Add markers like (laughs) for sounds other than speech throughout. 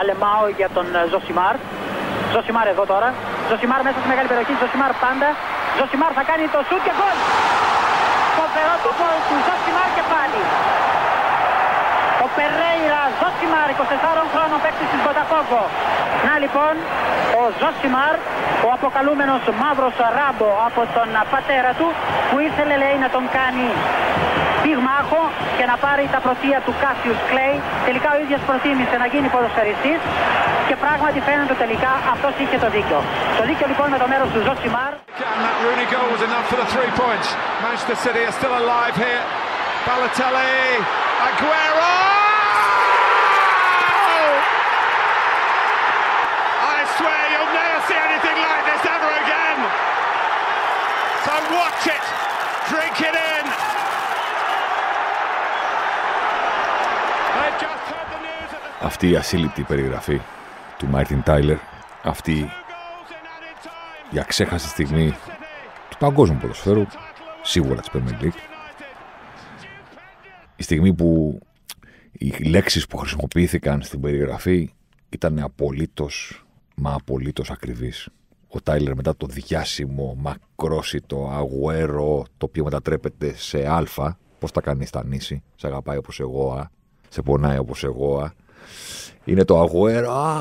Αλεμάο για τον ε, Ζωσιμάρ. Ζωσιμάρ εδώ τώρα. Ζωσιμάρ μέσα στη μεγάλη περιοχή. Ζωσιμάρ πάντα. Ζωσιμάρ θα κάνει το σουτ και γκολ. Φοβερό το γκολ του Ζωσιμάρ και πάλι. Ο Περέιρα Ζωσιμάρ, 24 χρόνων παίκτης της Μποταφόγκο. Να λοιπόν, ο Ζωσιμάρ, ο αποκαλούμενος μαύρος ράμπο από τον πατέρα του, που ήθελε λέει να τον κάνει πυγμάχο και να πάρει τα πρωτεία του Κάσιους Κλέη. Τελικά ο ίδιος προτίμησε να γίνει ποδοσφαιριστής και πράγματι φαίνεται τελικά αυτός είχε το δίκιο. Το δίκιο λοιπόν με το μέρος του Ζωσιμάρ. And that Rooney goal was Αυτή η ασύλληπτη περιγραφή του Μάρτιν Τάιλερ, αυτή goals in added time. η αξέχαστη στιγμή του παγκόσμιου ποδοσφαίρου, σίγουρα της Premier League, η στιγμή που οι λέξεις που χρησιμοποιήθηκαν στην περιγραφή ήταν απολύτως, μα απολύτως ακριβείς. Ο Τάιλερ μετά το διάσημο, μακρόσιτο, αγουέρο, το οποίο μετατρέπεται σε αλφα, πώς τα κάνει στα νήσι, σε αγαπάει όπως εγώ, α, σε πονάει όπως εγώ, α. Είναι το αγουέρο, α,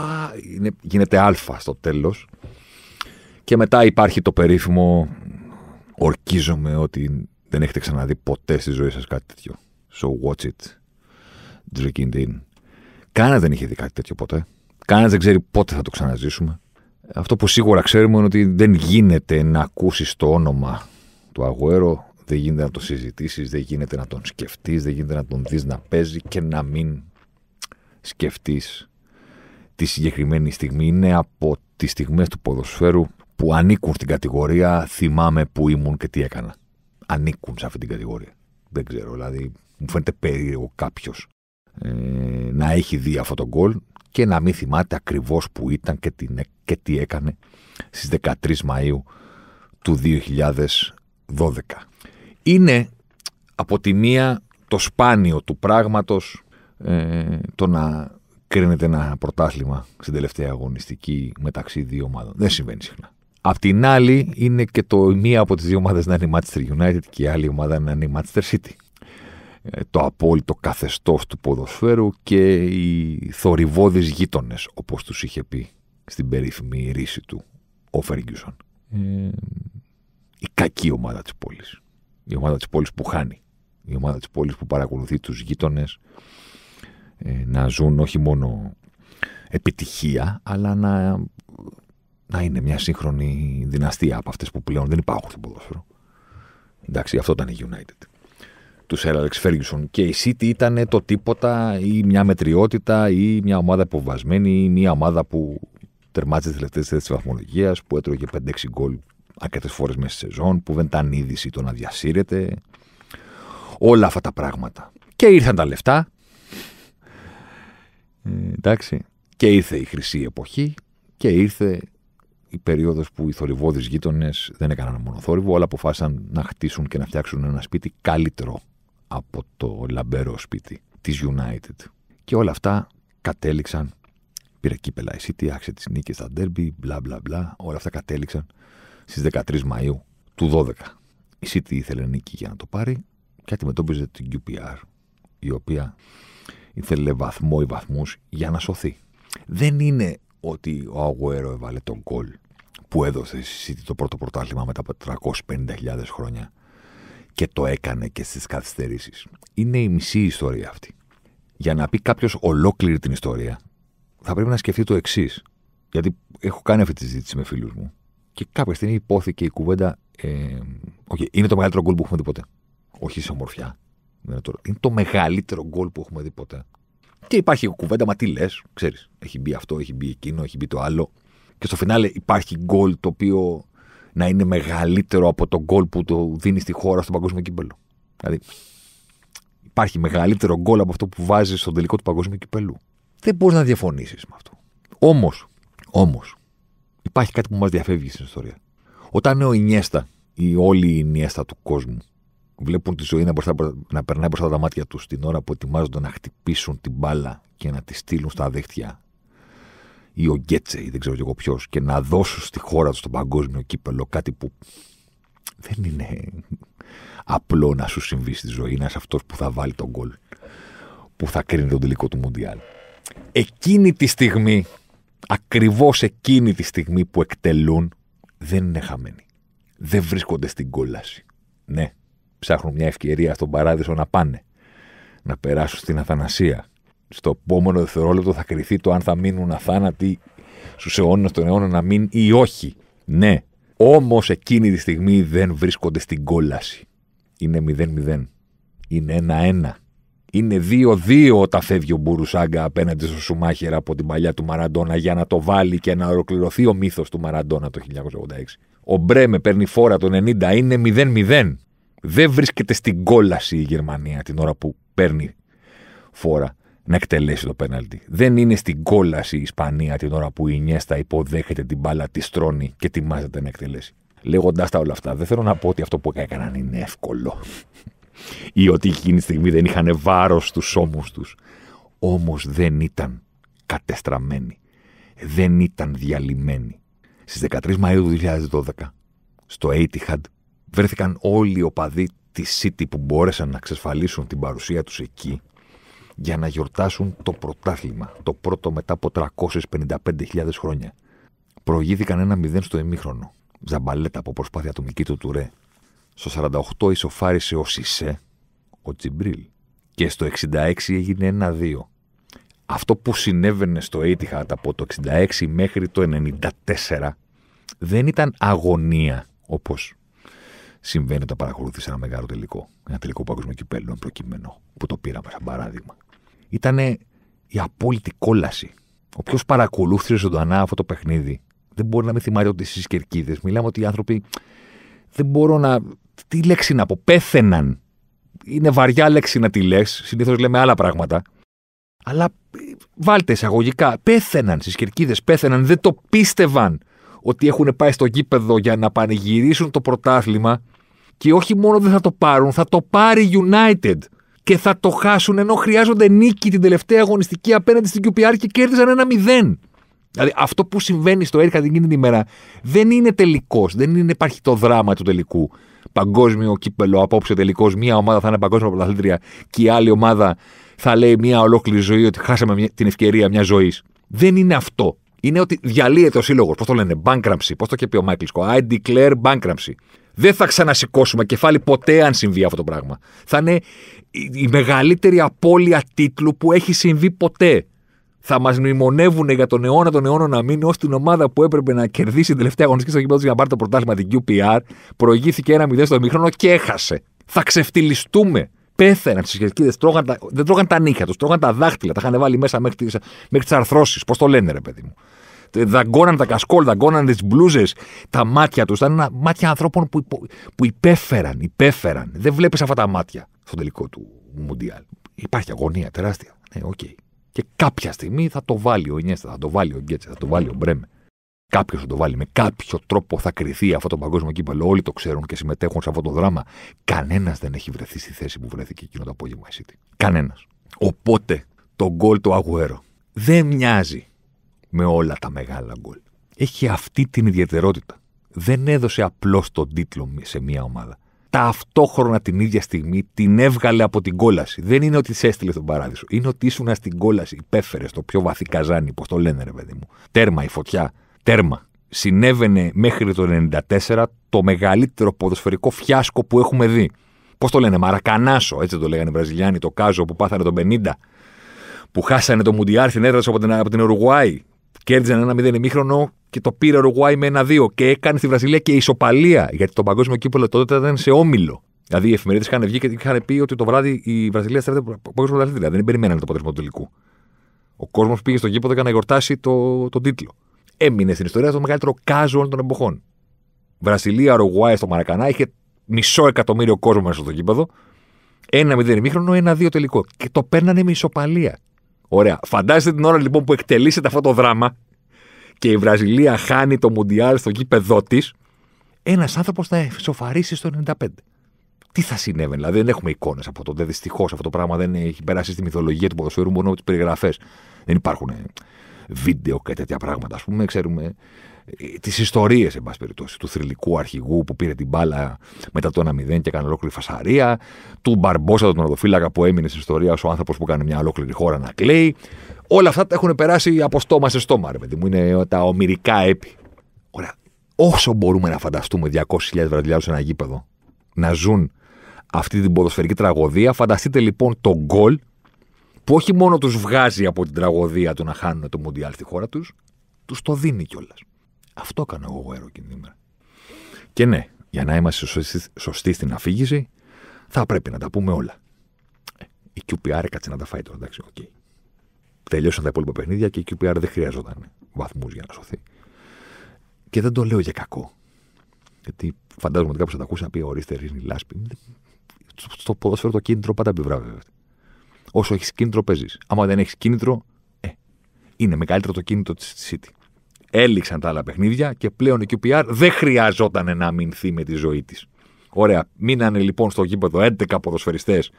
είναι, γίνεται αλφα στο τέλος. Και μετά υπάρχει το περίφημο ορκίζομαι ότι δεν έχετε ξαναδεί ποτέ στη ζωή σας κάτι τέτοιο. So watch it. Drink it in. Κανένα δεν είχε δει κάτι τέτοιο ποτέ. Κανένα δεν ξέρει πότε θα το ξαναζήσουμε. Αυτό που σίγουρα ξέρουμε είναι ότι δεν γίνεται να ακούσεις το όνομα του Αγουέρο, δεν γίνεται να το συζητήσεις, δεν γίνεται να τον σκεφτείς, δεν γίνεται να τον δεις να παίζει και να μην σκεφτείς τη συγκεκριμένη στιγμή. Είναι από τις στιγμές του ποδοσφαίρου που ανήκουν στην κατηγορία θυμάμαι που ήμουν και τι έκανα. Ανήκουν σε αυτή την κατηγορία. Δεν ξέρω, δηλαδή μου φαίνεται περίεργο κάποιος ε, να έχει δει αυτό το γκολ και να μην θυμάται ακριβώς που ήταν και, τι, και τι έκανε στις 13 Μαΐου του 2012. Είναι από τη μία το σπάνιο του πράγματος ε, το να κρίνεται ένα πρωτάθλημα στην τελευταία αγωνιστική μεταξύ δύο ομάδων. Δεν συμβαίνει συχνά. Απ' την άλλη είναι και το η μία από τις δύο ομάδες να είναι η Manchester United και η άλλη ομάδα να είναι η Manchester City. Ε, το απόλυτο καθεστώς του ποδοσφαίρου και οι θορυβώδεις γείτονες όπως τους είχε πει στην περίφημη ρίση του ο Ferguson. Ε, η κακή ομάδα της πόλης. Η ομάδα της πόλης που χάνει. Η ομάδα της πόλης που παρακολουθεί τους γείτονες ε, να ζουν όχι μόνο επιτυχία, αλλά να, να είναι μια σύγχρονη δυναστεία από αυτές που πλέον δεν υπάρχουν στο ποδόσφαιρο. Εντάξει, αυτό ήταν η United τους Σερ Alex Ferguson. Και η City ήταν το τίποτα ή μια μετριότητα ή μια ομάδα υποβασμένη ή μια ομάδα που τερμάτισε τις τελευταίες θέσεις της βαθμολογίας, που έτρωγε 5-6 γκολ αρκετές φορές μέσα στη σεζόν, που δεν ήταν είδηση το να διασύρεται. Όλα αυτά τα πράγματα. Και ήρθαν τα λεφτά. Ε, εντάξει. Και ήρθε η χρυσή εποχή και ήρθε η περίοδος που οι θορυβώδεις γείτονες δεν έκαναν μόνο θόρυβο, αλλά αποφάσισαν να χτίσουν και να φτιάξουν ένα σπίτι καλύτερο από το λαμπερό σπίτι της United. Και όλα αυτά κατέληξαν, πήρε κύπελα η City, άξε τις νίκες στα derby, μπλα μπλα μπλα, όλα αυτά κατέληξαν στις 13 Μαΐου του 12. Η City ήθελε νίκη για να το πάρει και αντιμετώπιζε την QPR, η οποία ήθελε βαθμό ή βαθμούς για να σωθεί. Δεν είναι ότι ο Αγουέρο έβαλε τον γκολ που έδωσε στη City το πρώτο πρωτάθλημα μετά από 350.000 χρόνια και το έκανε και στις καθυστερήσεις. Είναι η μισή ιστορία αυτή. Για να πει κάποιος ολόκληρη την ιστορία, θα πρέπει να σκεφτεί το εξής. Γιατί έχω κάνει αυτή τη συζήτηση με φίλους μου. Και κάποια στιγμή υπόθηκε η κουβέντα. Ε, okay, είναι το μεγαλύτερο γκολ που έχουμε δει ποτέ. Όχι σε ομορφιά. Είναι το, είναι το μεγαλύτερο γκολ που έχουμε δει ποτέ. Και υπάρχει κουβέντα, μα τι λες, ξέρεις. Έχει μπει αυτό, έχει μπει εκείνο, έχει μπει το άλλο. Και στο φινάλε υπάρχει γκολ το οποίο να είναι μεγαλύτερο από το γκολ που το δίνει στη χώρα στο παγκόσμιο κύπελο. Δηλαδή, υπάρχει μεγαλύτερο γκολ από αυτό που βάζει στον τελικό του παγκόσμιου κυπέλου. Δεν μπορείς να διαφωνήσεις με αυτό. Όμως, όμως, υπάρχει κάτι που μας διαφεύγει στην ιστορία. Όταν ο Ινιέστα ή όλη η Ινιέστα του κόσμου βλέπουν τη ζωή να, μπροστά, να περνάει μπροστά τα μάτια τους την ώρα που ετοιμάζονται να χτυπήσουν την μπάλα και να τη στείλουν στα δίχτυα ή ο Γκέτσε ή δεν ξέρω κι εγώ ποιος και να δώσω στη χώρα τους στο παγκόσμιο κύπελο κάτι που δεν είναι απλό να σου συμβεί στη ζωή. Να είσαι αυτός που θα βάλει τον γκολ, που θα κρίνει τον τελικό του Μουντιάλ. Εκείνη τη στιγμή, ακριβώς εκείνη τη στιγμή που εκτελούν, δεν είναι χαμένοι. Δεν βρίσκονται στην κόλαση. Ναι, ψάχνουν μια ευκαιρία στον παράδεισο να πάνε. Να περάσουν στην αθανασία. Στο επόμενο δευτερόλεπτο θα κρυθεί το αν θα μείνουν αθάνατοι στους αιώνες των αιώνων να μείνουν ή όχι. Ναι, Όμως εκείνη τη στιγμή δεν βρίσκονται στην κόλαση. Είναι 0-0. Είναι 1-1. Είναι 2-2 όταν φεύγει ο Μπουρουσάγκα απέναντι στο Σουμάχερα από την παλιά του Μαραντόνα για να το βάλει και να ολοκληρωθεί ο μύθος του Μαραντόνα το 1986. Ο Μπρέμε παίρνει φόρα το 90, είναι 0-0. Δεν βρίσκεται στην κόλαση η Γερμανία την ώρα που παίρνει φόρα να εκτελέσει το πέναλτι. Δεν είναι στην κόλαση η Ισπανία την ώρα που η Νιέστα υποδέχεται την μπάλα, τη στρώνει και ετοιμάζεται να εκτελέσει. Λέγοντα τα όλα αυτά, δεν θέλω να πω ότι αυτό που έκαναν είναι εύκολο. ή ότι εκείνη τη στιγμή δεν είχαν βάρος στους ώμους τους. Όμως δεν ήταν κατεστραμμένοι. Δεν ήταν διαλυμένοι. Στις 13 Μαου 2012, στο Etihad, βρέθηκαν όλοι οι οπαδοί της City που μπόρεσαν να εξασφαλίσουν την παρουσία τους εκεί για να γιορτάσουν το πρωτάθλημα, το πρώτο μετά από 355.000 χρόνια. Προηγήθηκαν ένα 0 στο ημίχρονο. Ζαμπαλέτα από προσπάθεια ατομική του Τουρέ. Στο 48 ισοφάρισε ο Σισε, ο Τζιμπρίλ. Και στο 66 έγινε 1-2. Αυτό που συνέβαινε στο Etihad από το 66 μέχρι το 94 δεν ήταν αγωνία όπως συμβαίνει όταν παρακολουθείς ένα μεγάλο τελικό. Ένα τελικό παγκόσμιο κυπέλο, προκειμένου, που το πήραμε σαν παράδειγμα. Ήταν η απόλυτη κόλαση. Όποιο παρακολούθησε ζωντανά αυτό το παιχνίδι, δεν μπορεί να με θυμάται ότι στις κερκίδες μιλάμε ότι οι άνθρωποι δεν μπορώ να. Τι λέξη να πω, πέθαιναν. Είναι βαριά λέξη να τη λες. Συνήθως λέμε άλλα πράγματα. Αλλά βάλτε εισαγωγικά. Πέθαιναν στις κερκίδες, πέθαιναν. Δεν το πίστευαν ότι έχουν πάει στο γήπεδο για να πανηγυρίσουν το πρωτάθλημα και όχι μόνο δεν θα το πάρουν, θα το πάρει United και θα το χάσουν ενώ χρειάζονται νίκη την τελευταία αγωνιστική απέναντι στην QPR και κέρδισαν ένα μηδέν. Δηλαδή αυτό που συμβαίνει στο έργα την την ημέρα δεν είναι τελικός, δεν είναι, υπάρχει το δράμα του τελικού. Παγκόσμιο κύπελο, απόψε τελικός. Μία ομάδα θα είναι παγκόσμια πρωταθλήτρια και η άλλη ομάδα θα λέει μία ολόκληρη ζωή ότι χάσαμε την ευκαιρία μιας ζωής. Δεν είναι αυτό είναι ότι διαλύεται ο σύλλογος. Πώς το λένε, bankruptcy. Πώς το και πει ο Μάικλ Σκο. I declare bankruptcy. Δεν θα ξανασηκώσουμε κεφάλι ποτέ αν συμβεί αυτό το πράγμα. Θα είναι η μεγαλύτερη απώλεια τίτλου που έχει συμβεί ποτέ. Θα μας μνημονεύουν για τον αιώνα των αιώνων να μείνει ως την ομάδα που έπρεπε να κερδίσει την τελευταία αγωνιστική στο γήπεδο για να πάρει το πρωτάθλημα την QPR. Προηγήθηκε ένα 0 στο ημίχρονο και έχασε. Θα ξεφτυλιστούμε πέθαιναν στις κερκίδες, δεν τρώγαν τα νύχια τους, τρώγαν τα δάχτυλα, τα είχαν βάλει μέσα μέχρι τις αρθρώσεις. Πώς το λένε, ρε παιδί μου. Δαγκώναν τα κασκόλ, δαγκώναν τις μπλούζες, τα μάτια τους. Ήταν μάτια ανθρώπων που, που υπέφεραν, υπέφεραν. Δεν βλέπεις αυτά τα μάτια στο τελικό του Μουντιάλ. Υπάρχει αγωνία τεράστια. Ναι, OK. Okay. Και κάποια στιγμή θα το βάλει ο Ινιέστα, θα το βάλει ο Γκέτσε, θα το βάλει ο Μπρέμε. Κάποιος θα το βάλει. Με κάποιο τρόπο θα κρυθεί αυτό το παγκόσμιο κύπελο. Όλοι το ξέρουν και συμμετέχουν σε αυτό το δράμα. Κανένας δεν έχει βρεθεί στη θέση που βρέθηκε εκείνο το απόγευμα η City. Κανένας. Οπότε το γκολ του Αγουέρο δεν μοιάζει με όλα τα μεγάλα γκολ. Έχει αυτή την ιδιαιτερότητα. Δεν έδωσε απλώς τον τίτλο σε μια ομάδα. Ταυτόχρονα την ίδια στιγμή την έβγαλε από την κόλαση. Δεν είναι ότι σε έστειλε στον παράδεισο. Είναι ότι ήσουν στην κόλαση. Υπέφερε στο πιο βαθύ καζάνι, πώς το λένε, ρε παιδί μου. Τέρμα η φωτιά τέρμα. Συνέβαινε μέχρι το 1994 το μεγαλύτερο ποδοσφαιρικό φιάσκο που έχουμε δει. Πώς το λένε, Μαρακανάσο, έτσι το λέγανε οι Βραζιλιάνοι, το Κάζο που πάθανε το 50, που χάσανε το Μουντιάρ στην έδρα από την, από την Ουρουγουάη. Κέρδιζαν ένα 0 ημίχρονο και το πήρε ο Ουρουγουάη με ένα 2 και έκανε στη Βραζιλία και ισοπαλία, γιατί το παγκόσμιο κύπελο τότε ήταν σε όμιλο. Δηλαδή οι εφημερίδες είχαν βγει και είχαν πει ότι το βράδυ η Βραζιλία στρέφεται παγκόσμιο πρωταθλήτρια. Δεν περιμένανε το αποτέλεσμα του τελικού. Ο κόσμος πήγε στο γήπεδο για να γιορτάσει το, τον τίτλο έμεινε στην ιστορία το μεγαλύτερο κάζο όλων των εποχών. Βραζιλία, Ρουγουάη στο Μαρακανά είχε μισό εκατομμύριο κόσμο μέσα στο γήπεδο. Ένα μηδέν ημίχρονο, ένα-δύο τελικό. Και το παίρνανε με ισοπαλία. Ωραία. Φαντάζεστε την ώρα λοιπόν που εκτελήσετε αυτό το δράμα και η Βραζιλία χάνει το Μουντιάλ στο γήπεδό της, ένας άνθρωπος θα εσωφαρίσει στο 95. Τι θα συνέβαινε, δηλαδή δεν έχουμε εικόνες από τότε. Δυστυχώς αυτό το πράγμα δεν έχει περάσει στη μυθολογία του ποδοσφαίρου, μόνο τις περιγραφές. Δεν υπάρχουν βίντεο και τέτοια πράγματα. Α πούμε, ξέρουμε τις ιστορίες, εν πάση περιπτώσει, του θρηλυκού αρχηγού που πήρε την μπάλα μετά το 1-0 και έκανε ολόκληρη φασαρία, του Μπαρμπόσα, τον ορδοφύλακα που έμεινε στην ιστορία ως ο άνθρωπος που έκανε μια ολόκληρη χώρα να κλαίει. Όλα αυτά τα έχουν περάσει από στόμα σε στόμα, ρε παιδί μου. Είναι τα ομυρικά έπι. Ωραία. Όσο μπορούμε να φανταστούμε 200.000 βραδιλιάδε σε ένα γήπεδο να ζουν αυτή την ποδοσφαιρική τραγωδία, φανταστείτε λοιπόν το γκολ που όχι μόνο τους βγάζει από την τραγωδία του να χάνουν το Μουντιάλ στη χώρα τους, τους το δίνει κιόλας. Αυτό έκανε ο Αγουέρο εκείνη την ημέρα. Και ναι, για να είμαστε σωστοί, σωστοί στην αφήγηση, θα πρέπει να τα πούμε όλα. Ε, η QPR έκατσε να τα φάει τώρα, εντάξει, OK. Okay. Τελειώσαν τα υπόλοιπα παιχνίδια και η QPR δεν χρειαζόταν βαθμούς για να σωθεί. Και δεν το λέω για κακό. Γιατί φαντάζομαι ότι κάποιος θα τα ακούσει να πει: Ορίστε, ρίχνει λάσπη. Στο ποδόσφαιρο το κίνητρο πάντα επιβράβευε. Όσο έχεις κίνητρο, παίζεις. Άμα δεν έχεις κίνητρο, ε, είναι μεγαλύτερο το κίνητρο της City έληξαν τα άλλα παιχνίδια και πλέον η QPR δεν χρειαζόταν να αμυνθεί με τη ζωή της. Ωραία. Μείνανε λοιπόν στο γήπεδο 11 ποδοσφαιριστές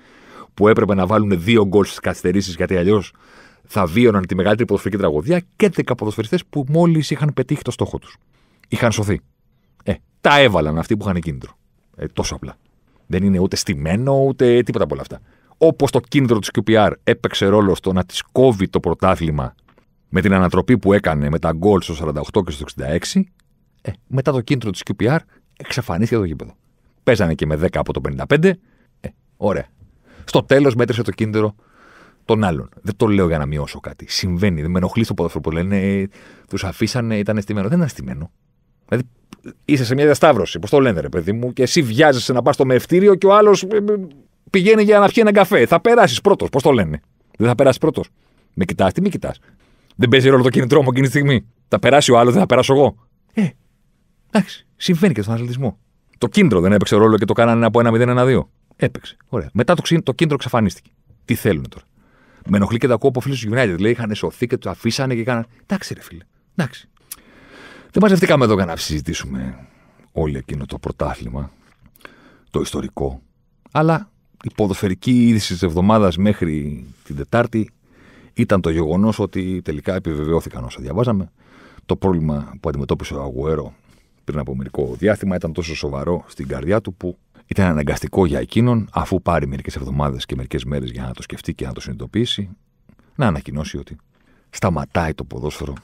που έπρεπε να βάλουν δύο γκολ στις καθυστερήσεις γιατί αλλιώς θα βίωναν τη μεγαλύτερη ποδοσφαιρική τραγωδία και 11 ποδοσφαιριστές που μόλις είχαν πετύχει το στόχο τους. Είχαν σωθεί. Ε, τα έβαλαν αυτοί που είχαν κίνητρο. Ε, τόσο απλά. Δεν είναι ούτε στημένο ούτε τίποτα από όλα αυτά. Όπως το κίνητρο της QPR έπαιξε ρόλο στο να της κόβει το πρωτάθλημα με την ανατροπή που έκανε με τα γκολ στο 48 και στο 66, ε, μετά το κίνητρο της QPR εξαφανίστηκε το γήπεδο. Παίζανε και με 10 από το 55. Ε, ωραία. Στο τέλος μέτρησε το κίνητρο των άλλων. Δεν το λέω για να μειώσω κάτι. Συμβαίνει. Δεν με ενοχλεί στο ποδόσφαιρο που λένε ε, τους αφήσανε, ήταν στημένο. Δεν ήταν στημένο. Δηλαδή είσαι σε μια διασταύρωση. Πώς το λένε, ρε παιδί μου, και εσύ βιάζεσαι να πας στο μευτήριο και ο άλλος ε, ε, πηγαίνει για να πιει ένα καφέ. Θα περάσεις πρώτος. Πώς το λένε. Δεν θα περάσεις πρώτος. Με κοιτάς, τι με κοιτάς. Δεν παίζει ρόλο το κινητρό μου εκείνη τη στιγμή. Θα περάσει ο άλλος, δεν θα περάσω εγώ. Ε, εντάξει, συμβαίνει και στον αθλητισμό. Το κίνητρο δεν έπαιξε ρόλο και το κάνανε από ένα 0-1-2. Έπαιξε. Ωραία. Μετά το, το κίνητρο εξαφανίστηκε. Τι θέλουν τώρα. Με ενοχλεί και τα ακούω από φίλους του United. Λέει είχαν σωθεί και το αφήσανε και κάνανε. Εντάξει, ρε φίλε. Εντάξει. Δεν μαζευτήκαμε εδώ για να συζητήσουμε όλο εκείνο το πρωτάθλημα, το ιστορικό. Αλλά η ποδοσφαιρική είδηση της εβδομάδας μέχρι την Τετάρτη ήταν το γεγονός ότι τελικά επιβεβαιώθηκαν όσα διαβάζαμε. Το πρόβλημα που αντιμετώπισε ο Αγουέρο πριν από μερικό διάστημα ήταν τόσο σοβαρό στην καρδιά του που ήταν αναγκαστικό για εκείνον, αφού πάρει μερικές εβδομάδες και μερικές μέρες για να το σκεφτεί και να το συνειδητοποιήσει, να ανακοινώσει ότι σταματάει το ποδόσφαιρο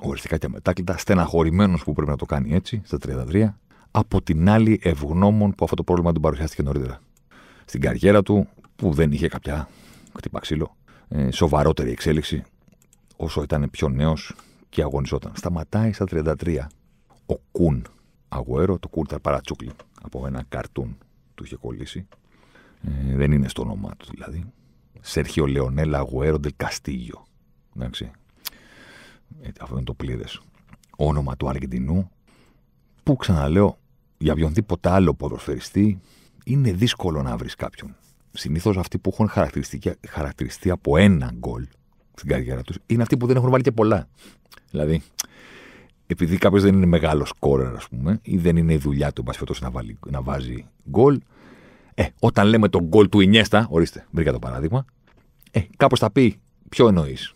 οριστικά και μετάκλητα, στεναχωρημένος που πρέπει να το κάνει έτσι, στα 33, από την άλλη ευγνώμων που αυτό το πρόβλημα του παρουσιάστηκε νωρίτερα. Στην καριέρα του, που δεν είχε κάποια χτυπά ξύλο, ε, σοβαρότερη εξέλιξη όσο ήταν πιο νέος και αγωνιζόταν. Σταματάει στα 33. Ο Κουν Αγουέρο, το Κουν ήταν παρατσούκλι από ένα καρτούν του είχε κολλήσει. Ε, δεν είναι στο όνομά του δηλαδή. Σέρχιο Λεωνέλα Αγουέρο Ντελ Καστίγιο. Εντάξει. Ε, αυτό είναι το πλήρες όνομα του Αργεντινού που ξαναλέω για οποιονδήποτε άλλο ποδοσφαιριστή είναι δύσκολο να βρεις κάποιον συνήθως αυτοί που έχουν χαρακτηριστεί από ένα γκολ στην καριέρα τους είναι αυτοί που δεν έχουν βάλει και πολλά. Δηλαδή, επειδή κάποιος δεν είναι μεγάλος σκόρερ, ας πούμε, ή δεν είναι η δουλειά του, να, βάλει, να βάζει γκολ, ε, όταν λέμε τον γκολ του Ινιέστα, ορίστε, βρήκα το παράδειγμα, ε, κάπως θα πει ποιο εννοείς.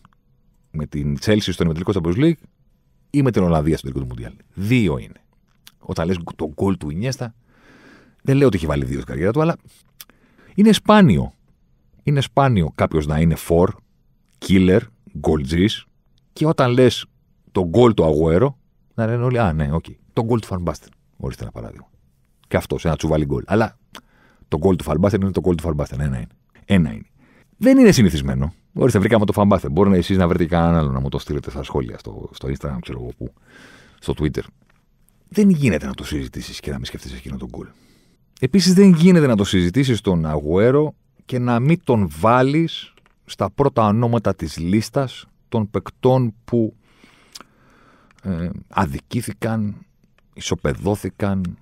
Με την Chelsea στο ημιτελικό Champions League ή με την Ολλανδία στο τελικό του Μουντιάλ; Δύο είναι. Όταν λες τον γκολ του Ινιέστα, δεν λέω ότι έχει βάλει δύο στην καριέρα του, αλλά είναι σπάνιο. Είναι σπάνιο κάποιος να είναι φορ, killer, γκολτζή και όταν λες το γκολ του Αγουέρο, να λένε όλοι, Α, ναι, OK. Okay. Το γκολ του Φαν Μπάστεν. Ορίστε ένα παράδειγμα. Και αυτός, ένα τσουβάλι γκολ. Αλλά το γκολ του Φαν Μπάστεν είναι το γκολ του Φαν Μπάστεν. Ένα είναι. Ένα είναι. Δεν είναι συνηθισμένο. Ορίστε, βρήκαμε το Φαν Μπάστεν. Μπορεί εσείς να βρείτε κανέναν άλλο να μου το στείλετε στα σχόλια, στο, στο Instagram, ξέρω εγώ πού, στο Twitter. Δεν γίνεται να το συζητήσεις και να μην σκεφτείς εκείνο το γκολ. Επίσης δεν γίνεται να το συζητήσεις τον Αγουέρο και να μην τον βάλεις στα πρώτα ονόματα της λίστας των παικτών που ε, αδικήθηκαν, ισοπεδώθηκαν,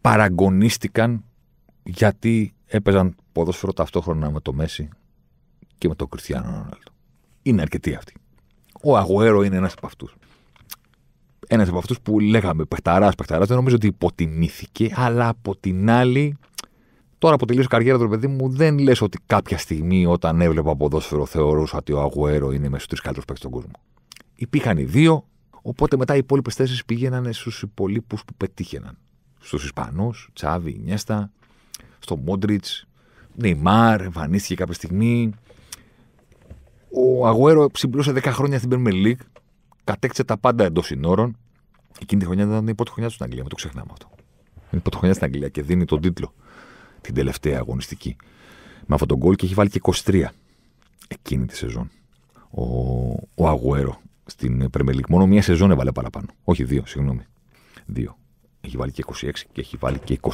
παραγωνίστηκαν γιατί έπαιζαν ποδόσφαιρο ταυτόχρονα με το Μέση και με τον Κριστιανό Ρονάλντο. Είναι αρκετοί αυτοί. Ο Αγουέρο είναι ένας από αυτούς ένας από αυτούς που λέγαμε παιχταράς, παιχταράς, δεν νομίζω ότι υποτιμήθηκε, αλλά από την άλλη Τώρα που τελείωσε η καριέρα του, ρε παιδί μου, δεν λες ότι κάποια στιγμή όταν έβλεπα ποδόσφαιρο θεωρούσα ότι ο Αγουέρο είναι μέσα στους τρεις καλύτερους παίκτες στον κόσμο. Υπήρχαν οι δύο, οπότε μετά οι υπόλοιπες θέσεις πήγαιναν στους υπολείπους που πετύχαιναν. Στους Ισπανούς, Τσάβι, Νιέστα, στο Μόντριτς, Νεϊμάρ, εμφανίστηκε κάποια στιγμή. Ο Αγουέρο συμπλήρωσε 10 χρόνια στην Premier League, κατέκτησε τα πάντα εντός συνόρων. Εκείνη τη χρονιά ήταν η πρώτη χρονιά του στην Αγγλία, με το ξεχνάμε αυτό. Είναι η πρώτη χρονιά στην Αγγλία και δίνει τον τίτλο την τελευταία αγωνιστική. Με αυτόν τον γκολ και έχει βάλει και 23 εκείνη τη σεζόν. Ο, ο Αγουέρο στην Premier League. Μόνο μία σεζόν έβαλε παραπάνω. Όχι δύο, συγγνώμη. Δύο. Έχει βάλει και 26 και έχει βάλει και 24.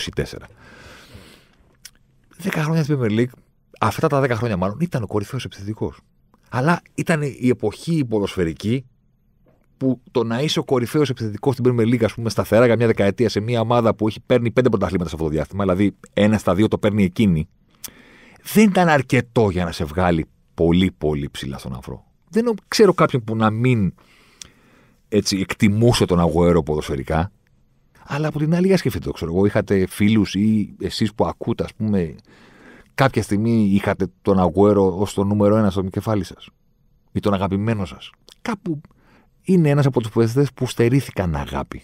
10 χρόνια στην Premier League, αυτά τα 10 χρόνια μάλλον, ήταν ο κορυφαίος επιθετικός. Αλλά ήταν η εποχή ποδοσφαιρική που το να είσαι ο κορυφαίος επιθετικός στην Premier League, ας πούμε, σταθερά για μια δεκαετία σε μια ομάδα που έχει παίρνει πέντε πρωταθλήματα σε αυτό το διάστημα, δηλαδή ένα στα δύο το παίρνει εκείνη, δεν ήταν αρκετό για να σε βγάλει πολύ πολύ ψηλά στον αφρό. Δεν ξέρω κάποιον που να μην έτσι, εκτιμούσε τον αγωέρο ποδοσφαιρικά. Αλλά από την άλλη, για σκεφτείτε το, ξέρω εγώ, είχατε φίλους ή εσείς που ακούτε, ας πούμε, κάποια στιγμή είχατε τον αγωέρο ως το νούμερο ένα στο κεφάλι σας ή τον αγαπημένο σας. Κάπου είναι ένας από τους παίχτες που στερήθηκαν αγάπη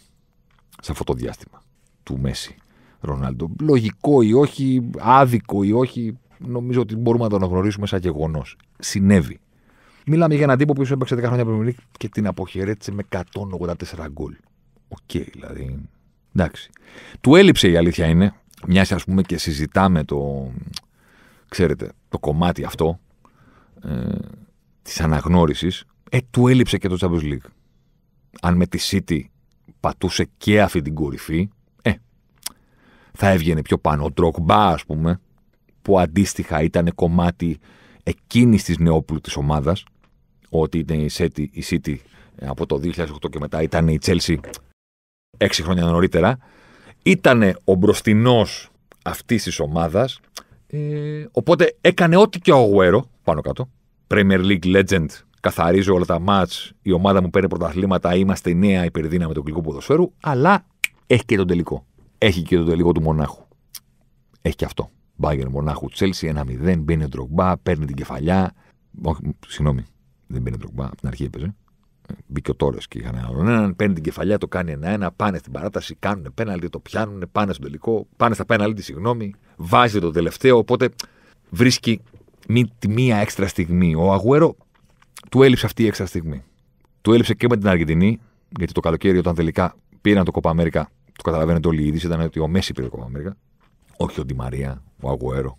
σε αυτό το διάστημα του Μέσι Ρονάλντο. Λογικό ή όχι, άδικο ή όχι, νομίζω ότι μπορούμε να το αναγνωρίσουμε σαν γεγονός. Συνέβη. Μιλάμε για έναν τύπο που έπαιξε 10 χρόνια πριν και την αποχαιρέτησε με 184 γκολ. OK, okay, δηλαδή. Εντάξει. Του έλειψε η αλήθεια είναι, μιας ας πούμε και συζητάμε το, ξέρετε, το κομμάτι αυτό ε, της αναγνώρισης, ε, του έλειψε και το Champions League. Αν με τη City πατούσε και αυτή την κορυφή, ε, θα έβγαινε πιο πάνω. Ο Drogba, ας πούμε, που αντίστοιχα ήταν κομμάτι εκείνης της νεόπλουτης ομάδας, ότι ήταν η City, η City ε, από το 2008 και μετά ήταν η Chelsea έξι χρόνια νωρίτερα, ήταν ο μπροστινός αυτής της ομάδας. Ε, οπότε έκανε ό,τι και ο Αγουέρο πάνω κάτω. Premier League Legend, καθαρίζω όλα τα μάτς, η ομάδα μου παίρνει πρωταθλήματα, είμαστε η νέα υπερδύναμη του αγγλικού ποδοσφαίρου, αλλά έχει και τον τελικό. Έχει και τον τελικό του Μονάχου. Έχει και αυτό. Μπάγκερ Μονάχου Τσέλσι 1-0, μπαίνει ο Ντρογκμπά, παίρνει την κεφαλιά. Όχι, συγγνώμη, δεν μπαίνει ο Ντρογκμπά, από την αρχή έπαιζε. Μπήκε ο Τόρε και είχαν άλλον έναν. Παίρνει την κεφαλιά, το κάνει ένα-ένα. Πάνε στην παράταση, κάνουν πέναλτι, το πιάνουν, πάνε στο τελικό. Πάνε στα πέναλτι, συγγνώμη. Βάζει το τελευταίο. Οπότε βρίσκει τη μία έξτρα στιγμή. Ο Αγουέρο του έλειψε αυτή η έξτρα στιγμή. Του έλειψε και με την Αργεντινή, γιατί το καλοκαίρι όταν τελικά πήραν το Κοπα Αμέρικα, το καταλαβαίνετε όλοι ήδη, ήταν ότι ο Μέση πήρε το Κοπα Αμέρικα. Όχι ο Ντιμαρία, ο Αγουέρο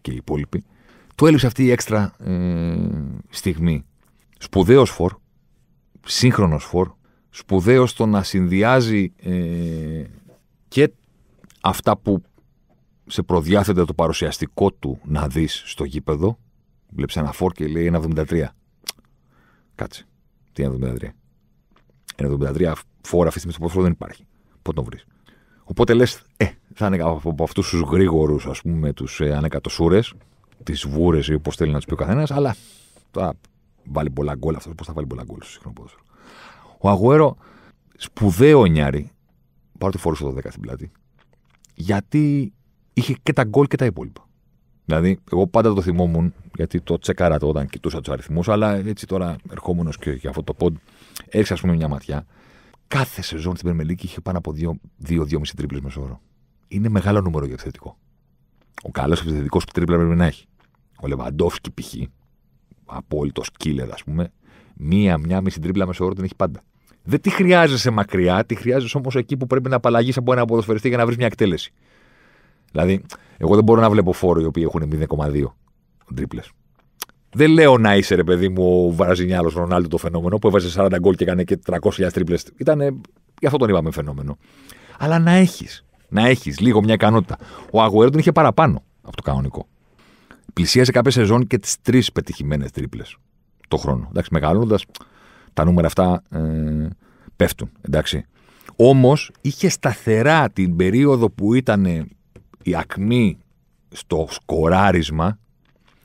και οι υπόλοιποι. Του έλειψε αυτή η έξτρα ε, στιγμή. Σπουδαίος φορ, σύγχρονος φορ, σπουδαίος στο να συνδυάζει ε, και αυτά που σε προδιάθεται το παρουσιαστικό του να δεις στο γήπεδο. Βλέπεις ένα φορ και λέει 1,73. Κάτσε. Τι είναι 73. 1,73 φόρ αυτή τη στιγμή στο δεν υπάρχει. Πότε τον βρεις; Οπότε λες, ε, θα είναι από αυτούς τους γρήγορους, ας πούμε, τους ε, ανεκατοσούρες, τις βούρες ή όπως θέλει να τους πει ο καθένας, αλλά τώρα βάλει πολλά γκολ αυτός. Πώς θα βάλει πολλά γκολ στο σύγχρονο ποδόσφαιρο. Ο Αγουέρο, σπουδαίο νιάρι, παρότι φορούσε το 10 στην πλάτη, γιατί είχε και τα γκολ και τα υπόλοιπα. Δηλαδή, εγώ πάντα το θυμόμουν, γιατί το τσεκάρα το όταν κοιτούσα τους αριθμούς, αλλά έτσι τώρα ερχόμενο και για αυτό το πόντ, έριξα ας πούμε μια ματιά. Κάθε σεζόν στην Περμελίκη είχε πάνω από 2-2,5 τρίπλες μεσόωρο. Είναι μεγάλο νούμερο για επιθετικό. Ο καλός επιθετικό που τρίπλα πρέπει να έχει. Ο Λεβαντόφσκι π.χ απόλυτος killer, ας πούμε, μία-μία μισή τρίπλα μεσόωρο την έχει πάντα. Δεν τη χρειάζεσαι μακριά, τη χρειάζεσαι όμως εκεί που πρέπει να απαλλαγείς από ένα ποδοσφαιριστή για να βρεις μια εκτέλεση. Δηλαδή, εγώ δεν μπορώ να βλέπω φόρο οι οποίοι έχουν 0,2 τρίπλες. Δεν λέω να είσαι ρε παιδί μου ο Βραζινιάλο Ρονάλντο το φαινόμενο που έβαζε 40 γκολ και έκανε και 300.000 τρίπλες. Ήταν. Γι' αυτό τον είπαμε φαινόμενο. Αλλά να έχεις. Να έχεις λίγο μια ικανότητα. Ο Αγουέρο τον είχε παραπάνω από το κανονικό πλησίασε κάποια σεζόν και τις τρεις πετυχημένες τρίπλες το χρόνο. Εντάξει, μεγαλώνοντας, τα νούμερα αυτά ε, πέφτουν. Εντάξει. Όμως είχε σταθερά την περίοδο που ήταν η ακμή στο σκοράρισμα,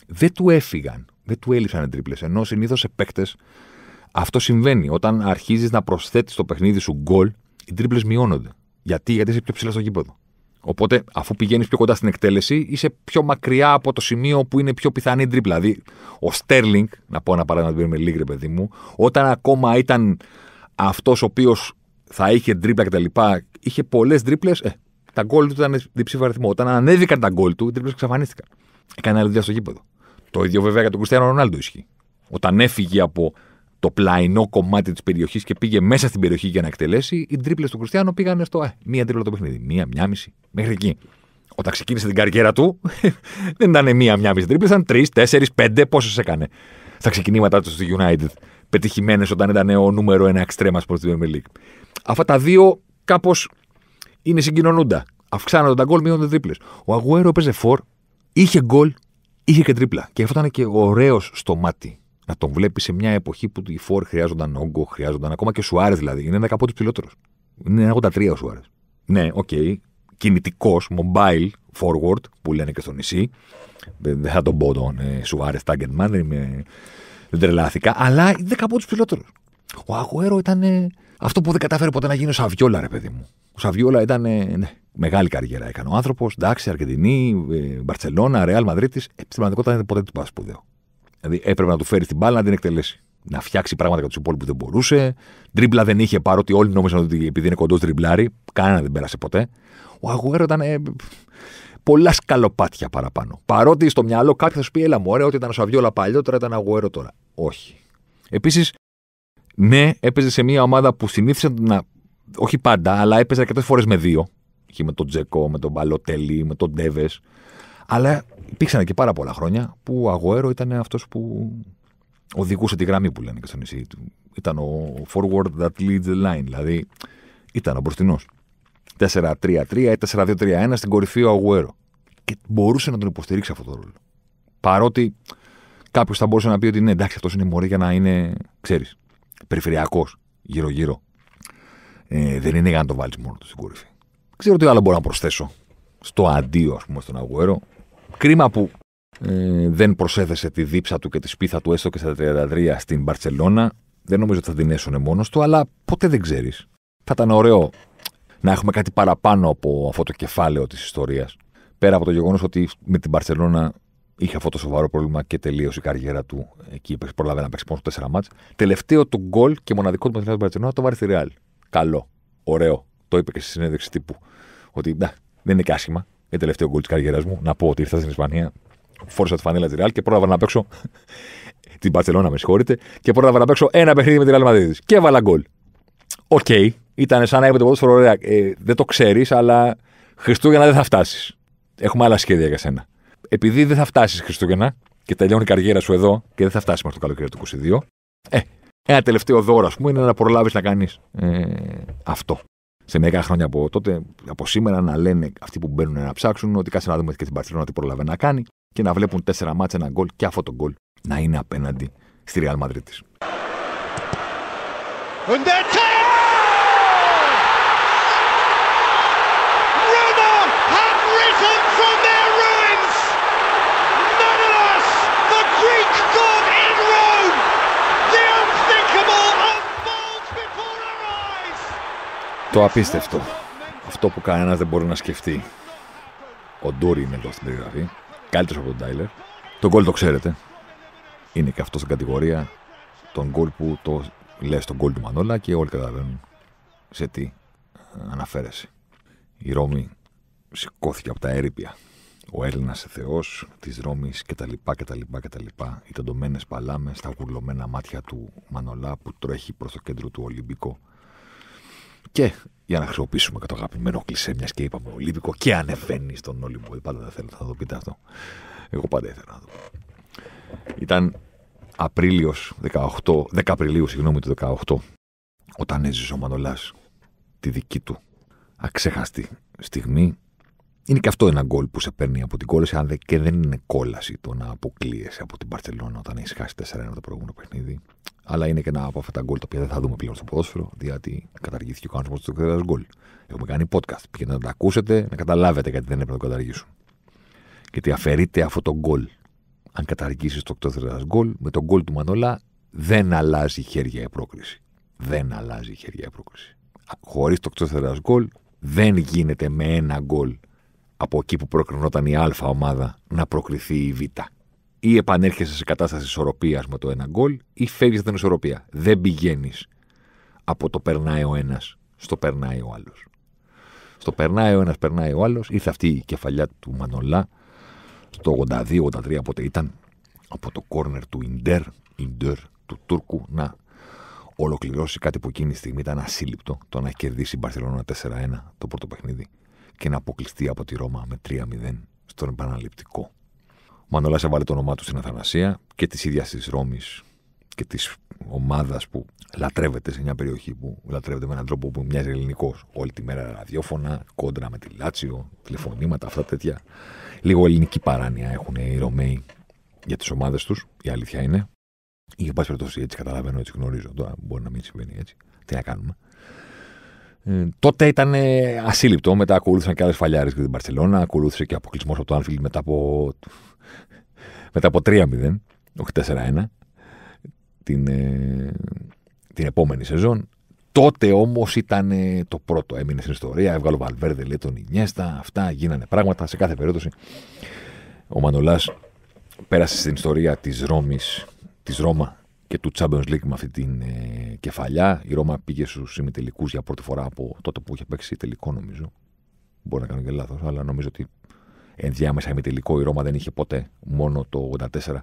δεν του έφυγαν. Δεν του έλειψαν τρίπλες. Ενώ συνήθως σε παίκτες αυτό συμβαίνει. Όταν αρχίζεις να προσθέτεις στο παιχνίδι σου γκολ, οι τρίπλες μειώνονται. Γιατί, Γιατί είσαι πιο ψηλά στο γήπεδο. Οπότε, αφού πηγαίνεις πιο κοντά στην εκτέλεση, είσαι πιο μακριά από το σημείο που είναι πιο πιθανή τρίπλα. Δηλαδή, ο Στέρλινγκ, να πω ένα παράδειγμα με λίγο, παιδί μου, όταν ακόμα ήταν αυτός ο οποίος θα είχε τρίπλα κτλ., είχε πολλές τρίπλες, ε, τα γκολ του ήταν διψήφιο αριθμό. Όταν ανέβηκαν τα γκολ του, οι τρίπλες εξαφανίστηκαν. Έκανε άλλη δουλειά στο γήπεδο. Το ίδιο βέβαια για τον Κριστιανό Ρονάλντο ισχύει. Όταν έφυγε από το πλαϊνό κομμάτι της περιοχής και πήγε μέσα στην περιοχή για να εκτελέσει, οι τρίπλες του Κριστιανού πήγαν στο ε, μία τρίπλα το παιχνίδι. Μία, μία μισή. Μέχρι εκεί. Όταν ξεκίνησε την καριέρα του, (laughs) δεν ήταν μία, μία μισή τρίπλες, ήταν τρεις, τέσσερις, πέντε. Πόσες έκανε στα ξεκινήματά τους στη United. Πετυχημένες όταν ήταν ο νούμερο ένα εξτρέμας προς την Premier League. Αυτά τα δύο κάπως είναι συγκοινωνούντα. Αυξάνονται τα γκολ, μειώνονται τρίπλε. Ο Αγουέρο έπαιζε φορ, είχε γκολ, είχε και τρίπλα. Και αυτό ήταν και ωραίος στο μάτι. Να τον βλέπεις σε μια εποχή που οι φορ χρειάζονταν όγκο, χρειάζονταν ακόμα και Σουάρες δηλαδή. Είναι ένα καπότη ψηλότερος. Είναι 83 ο Σουάρες. Ναι, OK. Okay. Κινητικός, mobile, forward, που λένε και στο νησί. Δεν θα τον πω τον ε, Σουάρες target man, δεν, δεν τρελάθηκα. Αλλά είναι καπότη ψηλότερος. Ο Αγουέρο ήταν αυτό που δεν κατάφερε ποτέ να γίνει ο Σαβιόλα, ρε παιδί μου. Ο Σαβιόλα ήταν ναι, μεγάλη καριέρα. Έκανε ο άνθρωπος, εντάξει, Αργεντινή, ε, Μπαρσελόνα, Ρεάλ Μαδρίτης. Ε, στην πραγματικότητα δεν ήταν ποτέ του σπουδαίος. Δηλαδή έπρεπε να του φέρει την μπάλα να την εκτελέσει. Να φτιάξει πράγματα για τους υπόλοιπους δεν μπορούσε. Τρίμπλα δεν είχε παρότι όλοι νόμιζαν ότι επειδή είναι κοντός τριμπλάρι, κανένα δεν πέρασε ποτέ. Ο Αγουέρο ήταν ε, πολλά σκαλοπάτια παραπάνω. Παρότι στο μυαλό κάποιος θα σου πει: Έλα μου, ωραία, ότι ήταν ο Σαβιόλα παλιότερα, ήταν Αγουέρο τώρα. Όχι. Επίσης, ναι, έπαιζε σε μια ομάδα που συνήθισε να. Όχι πάντα, αλλά έπαιζε αρκετές φορές με δύο. Είχε με τον Τζεκό, με τον Μπαλοτέλη, με τον Ντέβες. Αλλά υπήρξαν και πάρα πολλά χρόνια που ο Αγουέρο ήταν αυτός που οδηγούσε τη γραμμή που λένε και στο νησί. Ήταν ο forward that leads the line. Δηλαδή ήταν ο μπροστινός. 4-3-3 ή 4-2-3-1 στην κορυφή ο Αγουέρο. Και μπορούσε να τον υποστηρίξει αυτό το ρόλο. Παρότι κάποιος θα μπορούσε να πει ότι ναι, εντάξει, αυτός είναι μωρή για να είναι, ξέρεις, περιφερειακός γύρω-γύρω. Ε, δεν είναι για να το βάλεις μόνο του στην κορυφή. Ξέρω τι άλλο μπορώ να προσθέσω στο αντίο, ας πούμε, στον Αγουέρο. Κρίμα που ε, δεν προσέθεσε τη δίψα του και τη σπίθα του έστω και στα 33 στην Μπαρσελόνα. Δεν νομίζω ότι θα την έσωνε μόνος του, αλλά ποτέ δεν ξέρεις. Θα ήταν ωραίο να έχουμε κάτι παραπάνω από αυτό το κεφάλαιο της ιστορίας. Πέρα από το γεγονός ότι με την Μπαρσελόνα είχε αυτό το σοβαρό πρόβλημα και τελείωσε η καριέρα του εκεί. Πρόλαβε να παίξει μόνο τέσσερα μάτς. Τελευταίο του γκολ και μοναδικό του μαθηματικό Μπαρσελόνα το βάρει στη Ρεάλ. Καλό. Ωραίο. Το είπε και στη συνέντευξη τύπου. Ότι να, δεν είναι και άσχημα. Είναι τελευταίο γκολ της καριέρας μου. Να πω ότι ήρθα στην Ισπανία, φόρησα τη φανέλα της Ρεάλ και πρόλαβα να παίξω. (laughs) την Μπαρσελόνα, με συγχωρείτε, και πρόλαβα να παίξω ένα παιχνίδι με τη Ρεάλ Μαδρίτη. Και έβαλα γκολ. OK. Okay. Ήταν σαν να έπαιρνε ποδόσφαιρο ωραία. Ε, δεν το ξέρεις, αλλά Χριστούγεννα δεν θα φτάσεις. Έχουμε άλλα σχέδια για σένα. Επειδή δεν θα φτάσεις Χριστούγεννα και τελειώνει η καριέρα σου εδώ και δεν θα φτάσεις μέχρι το καλοκαίρι του 22, ε, ένα τελευταίο δώρο, ας πούμε, είναι να προλάβεις να κάνεις ε, αυτό σε μερικά χρόνια από τότε, από σήμερα, να λένε αυτοί που μπαίνουν να ψάξουν ότι κάτσε να δούμε και στην Παρσελόνα τι προλαβαίνει να κάνει και να βλέπουν τέσσερα μάτια ένα γκολ και αυτό το γκολ να είναι απέναντι στη Real Madrid. Το απίστευτο. Αυτό που κανένας δεν μπορεί να σκεφτεί. Ο Ντόρι είναι εδώ στην περιγραφή. Καλύτερος από τον Τάιλερ. Το γκολ το ξέρετε. Είναι και αυτός στην κατηγορία των γκολ που το λες τον γκολ του Μανόλα και όλοι καταλαβαίνουν σε τι ε, αναφέρεσαι. Η Ρώμη σηκώθηκε από τα έρηπια. Ο Έλληνας Θεός της Ρώμης κτλ. κτλ, κτλ. Οι τεντωμένες παλάμες στα γουρλωμένα μάτια του Μανολά που τρέχει προς το κέντρο του Ολυμπικό και για να χρησιμοποιήσουμε και το αγαπημένο κλεισέ, μιας και είπαμε Ολύμπικο και ανεβαίνει στον Όλυμπο. Πάντα δεν θέλω να το πείτε αυτό. Εγώ πάντα ήθελα να το πω. Ήταν Απρίλιος 18, 10 Απριλίου, συγγνώμη, του 18, όταν έζησε ο Μανολάς τη δική του αξέχαστη στιγμή. Είναι και αυτό ένα γκολ που σε παίρνει από την κόλαση, αν και δεν είναι κόλαση το να αποκλείεσαι από την Παρσελόνα όταν έχεις χάσει 4-1 το προηγούμενο παιχνίδι αλλά είναι και ένα από αυτά τα γκολ τα οποία δεν θα δούμε πλέον στο ποδόσφαιρο, γιατί καταργήθηκε ο κανονισμό του εκδοτή γκολ. Έχουμε κάνει podcast. Πήγαινε να τα ακούσετε, να καταλάβετε γιατί δεν έπρεπε να το καταργήσουν. Γιατί αφαιρείται αυτό το γκολ. Αν καταργήσεις το εκτό γκολ, με τον γκολ του Μανόλα δεν αλλάζει χέρια η πρόκριση. Δεν αλλάζει χέρια η πρόκριση. Χωρίς το εκτό γκολ δεν γίνεται με ένα γκολ από εκεί που προκρινόταν η Α ομάδα να προκριθεί η Β. Ή επανέρχεσαι σε κατάσταση ισορροπίας με το ένα γκολ, ή φεύγεις από την ισορροπία. Δεν πηγαίνεις από το περνάει ο ένας στο περνάει ο άλλος. Στο περνάει ο ένας, περνάει ο άλλος. Ήρθε αυτή η κεφαλιά του Μανολά στο 82-83, πότε ήταν από το κόρνερ του Ιντερ, Ιντερ του Τούρκου να ολοκληρώσει κάτι που εκείνη τη στιγμή ήταν ασύλληπτο. Το να έχει κερδίσει η Μπαρσελόνα 4-1 το πρώτο παιχνίδι και να αποκλειστεί από τη Ρώμα με 3-0 στον επαναληπτικό. Ο Μανολά έβαλε το όνομά του στην Αθανασία και της ίδιας της Ρώμης και της ομάδας που λατρεύεται σε μια περιοχή που λατρεύεται με έναν τρόπο που μοιάζει ελληνικός. Όλη τη μέρα ραδιόφωνα, κόντρα με τη Λάτσιο, τηλεφωνήματα, αυτά τέτοια. Λίγο ελληνική παράνοια έχουν οι Ρωμαίοι για τις ομάδες τους, η αλήθεια είναι. Ή εν πάση περιπτώσει έτσι καταλαβαίνω, έτσι γνωρίζω. Τώρα μπορεί να μην συμβαίνει έτσι. Τι να κάνουμε. Ε, τότε ήταν ασύλληπτο. Μετά ακολούθησαν και άλλες φαλιάρες για την Παρσελώνα. Ακολούθησε και αποκλεισμός από το Άνφιλ μετά από, μετά από 3-0, όχι 4-1, την, ε, την επόμενη σεζόν. Τότε όμως ήταν το πρώτο. Έμεινε στην ιστορία. Έβγαλε ο Βαλβέρδε, λέει τον Ινιέστα. Αυτά γίνανε πράγματα. Σε κάθε περίπτωση ο Μανολάς πέρασε στην ιστορία της Ρώμης, της Ρώμα και του Champions League με αυτή την ε, κεφαλιά. Η Ρώμα πήγε στους ημιτελικούς για πρώτη φορά από τότε που είχε παίξει τελικό, νομίζω. Μπορεί να κάνω και λάθος, αλλά νομίζω ότι ενδιάμεσα ημιτελικό η Ρώμα δεν είχε ποτέ. Μόνο το 84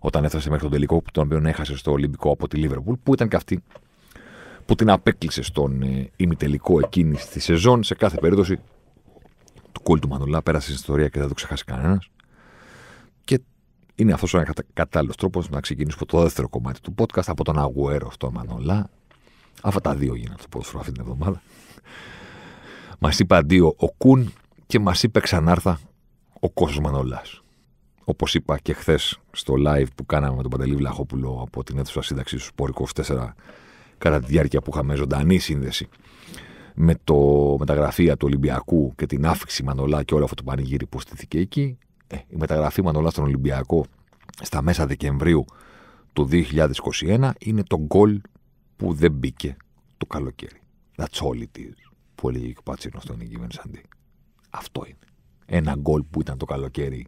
όταν έφτασε μέχρι τον τελικό, τον οποίο έχασε στο Ολυμπικό από τη Λίβερπουλ, που ήταν και αυτή που την απέκλεισε στον ε, ημιτελικό εκείνης της σεζόν. Σε κάθε περίπτωση, το κόλ του Μανολά πέρασε στην ιστορία και δεν το ξεχάσει κανένας. Και είναι αυτός ο κατάλληλος τρόπος να ξεκινήσουμε το δεύτερο κομμάτι του podcast από τον Αγουέρο στο Μανολά. Αυτά τα δύο γίνανε το ποδοσφαίρο αυτή την εβδομάδα. Μας είπε αντίο ο Κουν και μας είπε ξανάρθα ο Κώσο Μανολάς. Όπως είπα και χθες στο live που κάναμε με τον Παντελή Βλαχόπουλο από την αίθουσα σύνταξη του Σπόρ 24 κατά τη διάρκεια που είχαμε ζωντανή σύνδεση με το μεταγραφή του Ολυμπιακού και την άφηξη Μανολά και όλο αυτό το πανηγύρι που στήθηκε εκεί. Ε, η μεταγραφή Μανολά στον Ολυμπιακό στα μέσα Δεκεμβρίου του 2021 είναι το γκολ που δεν μπήκε το καλοκαίρι. That's all it is, που έλεγε και ο Πατσίνος στον Νίκη Βενσαντή. Αυτό είναι. Ένα γκολ που ήταν το καλοκαίρι